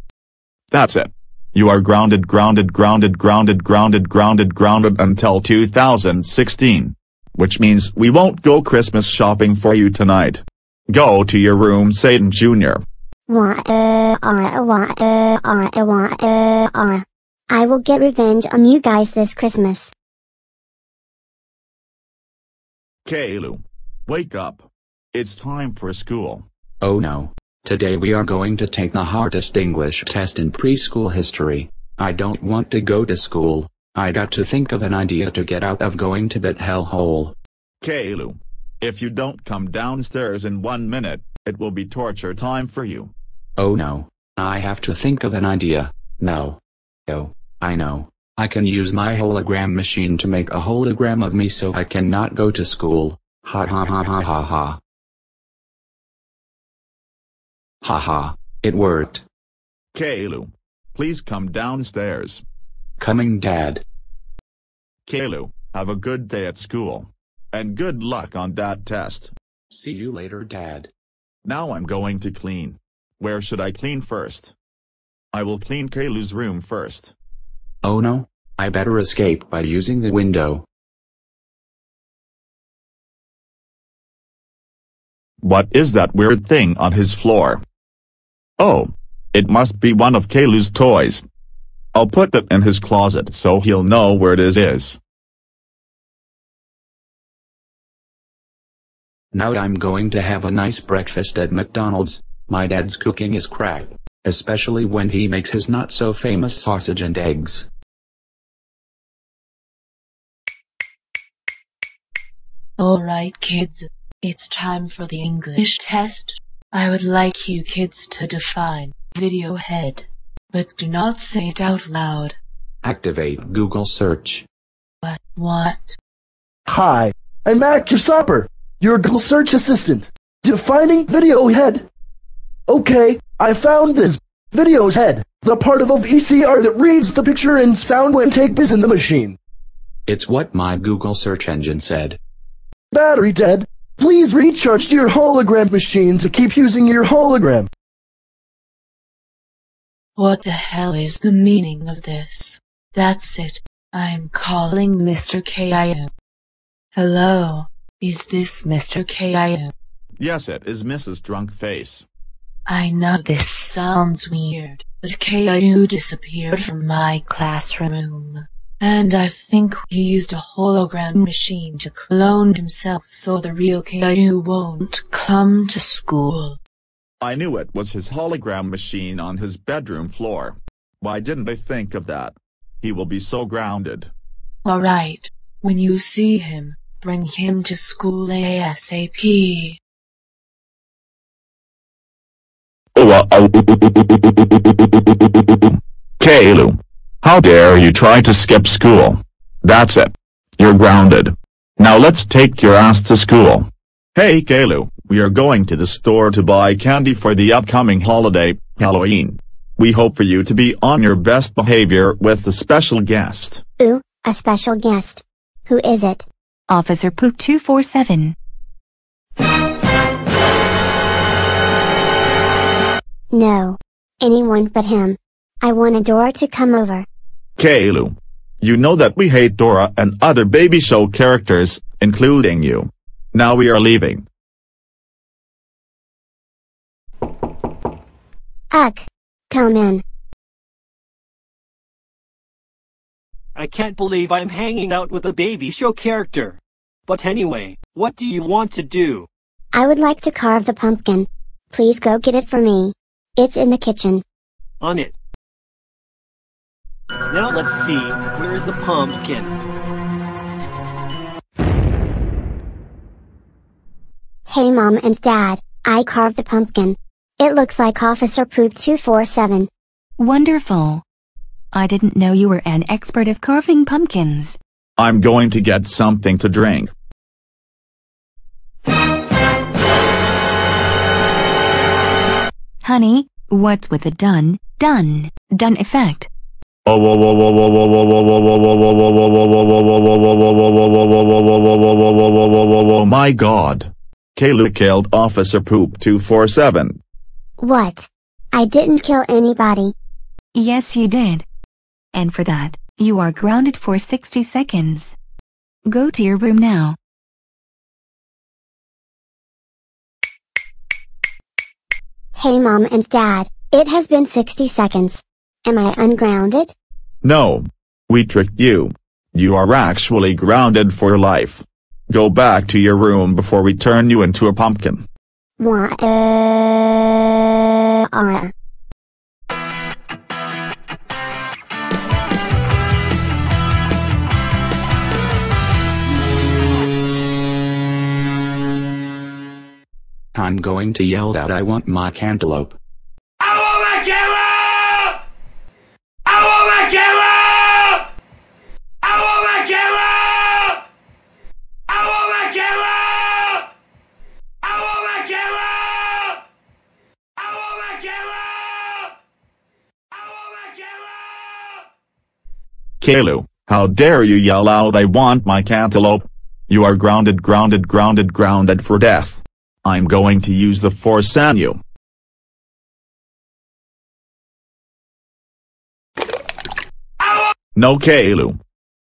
[SPEAKER 16] That's it. You are grounded grounded grounded grounded grounded grounded grounded until 2016. Which means we won't go Christmas shopping for you tonight. Go to your room Satan Jr.
[SPEAKER 1] Wah, uh, uh, wah, uh, uh, uh, wah, uh, uh. I will get revenge on you guys this Christmas.
[SPEAKER 16] Caillou. Wake up. It's time for school.
[SPEAKER 19] Oh no. Today we are going to take the hardest English test in preschool history. I don't want to go to school. I got to think of an idea to get out of going to that hellhole.
[SPEAKER 16] Caillou. If you don't come downstairs in one minute, it will be torture time for you.
[SPEAKER 19] Oh no. I have to think of an idea. No. Oh, I know. I can use my hologram machine to make a hologram of me so I cannot go to school. Ha ha ha ha ha ha. Ha ha. It worked.
[SPEAKER 16] Caillou. Please come downstairs.
[SPEAKER 19] Coming dad.
[SPEAKER 16] Caillou, have a good day at school. And good luck on that test.
[SPEAKER 19] See you later dad.
[SPEAKER 16] Now I'm going to clean. Where should I clean first? I will clean Caillou's room first.
[SPEAKER 19] Oh no. I better escape by using the window.
[SPEAKER 16] What is that weird thing on his floor? Oh. It must be one of Caillou's toys. I'll put it in his closet so he'll know where it is. is.
[SPEAKER 19] Now I'm going to have a nice breakfast at McDonald's. My dad's cooking is crap, especially when he makes his not so famous sausage and eggs.
[SPEAKER 34] Alright kids, it's time for the English test. I would like you kids to define video head, but do not say it out loud.
[SPEAKER 19] Activate Google search.
[SPEAKER 34] What? What?
[SPEAKER 9] Hi, I'm Mac your supper, your Google search assistant. Defining video head. Okay, I found this. Video's head, the part of a VCR that reads the picture and sound when tape is in the machine.
[SPEAKER 19] It's what my Google search engine said.
[SPEAKER 9] Battery dead. Please recharge your hologram machine to keep using your hologram.
[SPEAKER 34] What the hell is the meaning of this? That's it. I'm calling Mr. K.I.O. Hello, is this Mr. K.I.O.?
[SPEAKER 16] Yes, it is Mrs. Drunkface.
[SPEAKER 34] I know this sounds weird, but K.I.O. disappeared from my classroom. And I think he used a hologram machine to clone himself so the real K.I.O. won't come to school.
[SPEAKER 16] I knew it was his hologram machine on his bedroom floor. Why didn't I think of that? He will be so grounded.
[SPEAKER 34] Alright, when you see him, bring him to school ASAP.
[SPEAKER 16] Caillou. How dare you try to skip school? That's it. You're grounded. Now let's take your ass to school. Hey Caillou, we are going to the store to buy candy for the upcoming holiday, Halloween. We hope for you to be on your best behavior with the special guest.
[SPEAKER 1] Ooh, a special guest. Who is it?
[SPEAKER 2] Officer Poop 247.
[SPEAKER 1] No. Anyone but him. I want Adora to come over.
[SPEAKER 16] Caillou. You know that we hate Dora and other baby show characters, including you. Now we are leaving.
[SPEAKER 1] Ugh. Come in.
[SPEAKER 14] I can't believe I'm hanging out with a baby show character. But anyway, what do you want to do?
[SPEAKER 1] I would like to carve the pumpkin. Please go get it for me. It's in the kitchen.
[SPEAKER 14] On it. Now let's see, where is the pumpkin?
[SPEAKER 1] Hey mom and dad, I carved the pumpkin. It looks like Officer Poop 247.
[SPEAKER 2] Wonderful. I didn't know you were an expert of carving pumpkins.
[SPEAKER 16] I'm going to get something to drink.
[SPEAKER 2] Honey, what's with the done, done, done effect?
[SPEAKER 16] Oh, oh my god. Caillou killed Officer Poop 247.
[SPEAKER 1] What? I didn't kill anybody.
[SPEAKER 2] Yes you did. And for that, you are grounded for 60 seconds. Go to your room now.
[SPEAKER 1] Hey mom and dad, it has been 60 seconds. Am I ungrounded?
[SPEAKER 16] No. We tricked you. You are actually grounded for life. Go back to your room before we turn you into a pumpkin.
[SPEAKER 1] Why? Uh, uh.
[SPEAKER 19] I'm going to yell out I want my cantaloupe.
[SPEAKER 36] I want my cantaloupe! I want my cantaloupe! I want my cantaloupe! I want my cantaloupe! I want my cantaloupe! I want my cantaloupe! I want my cantaloupe!
[SPEAKER 16] Caillou, how dare you yell out I want my cantaloupe? You are grounded grounded grounded grounded for death. I'm going to use the force on you. No Caillou,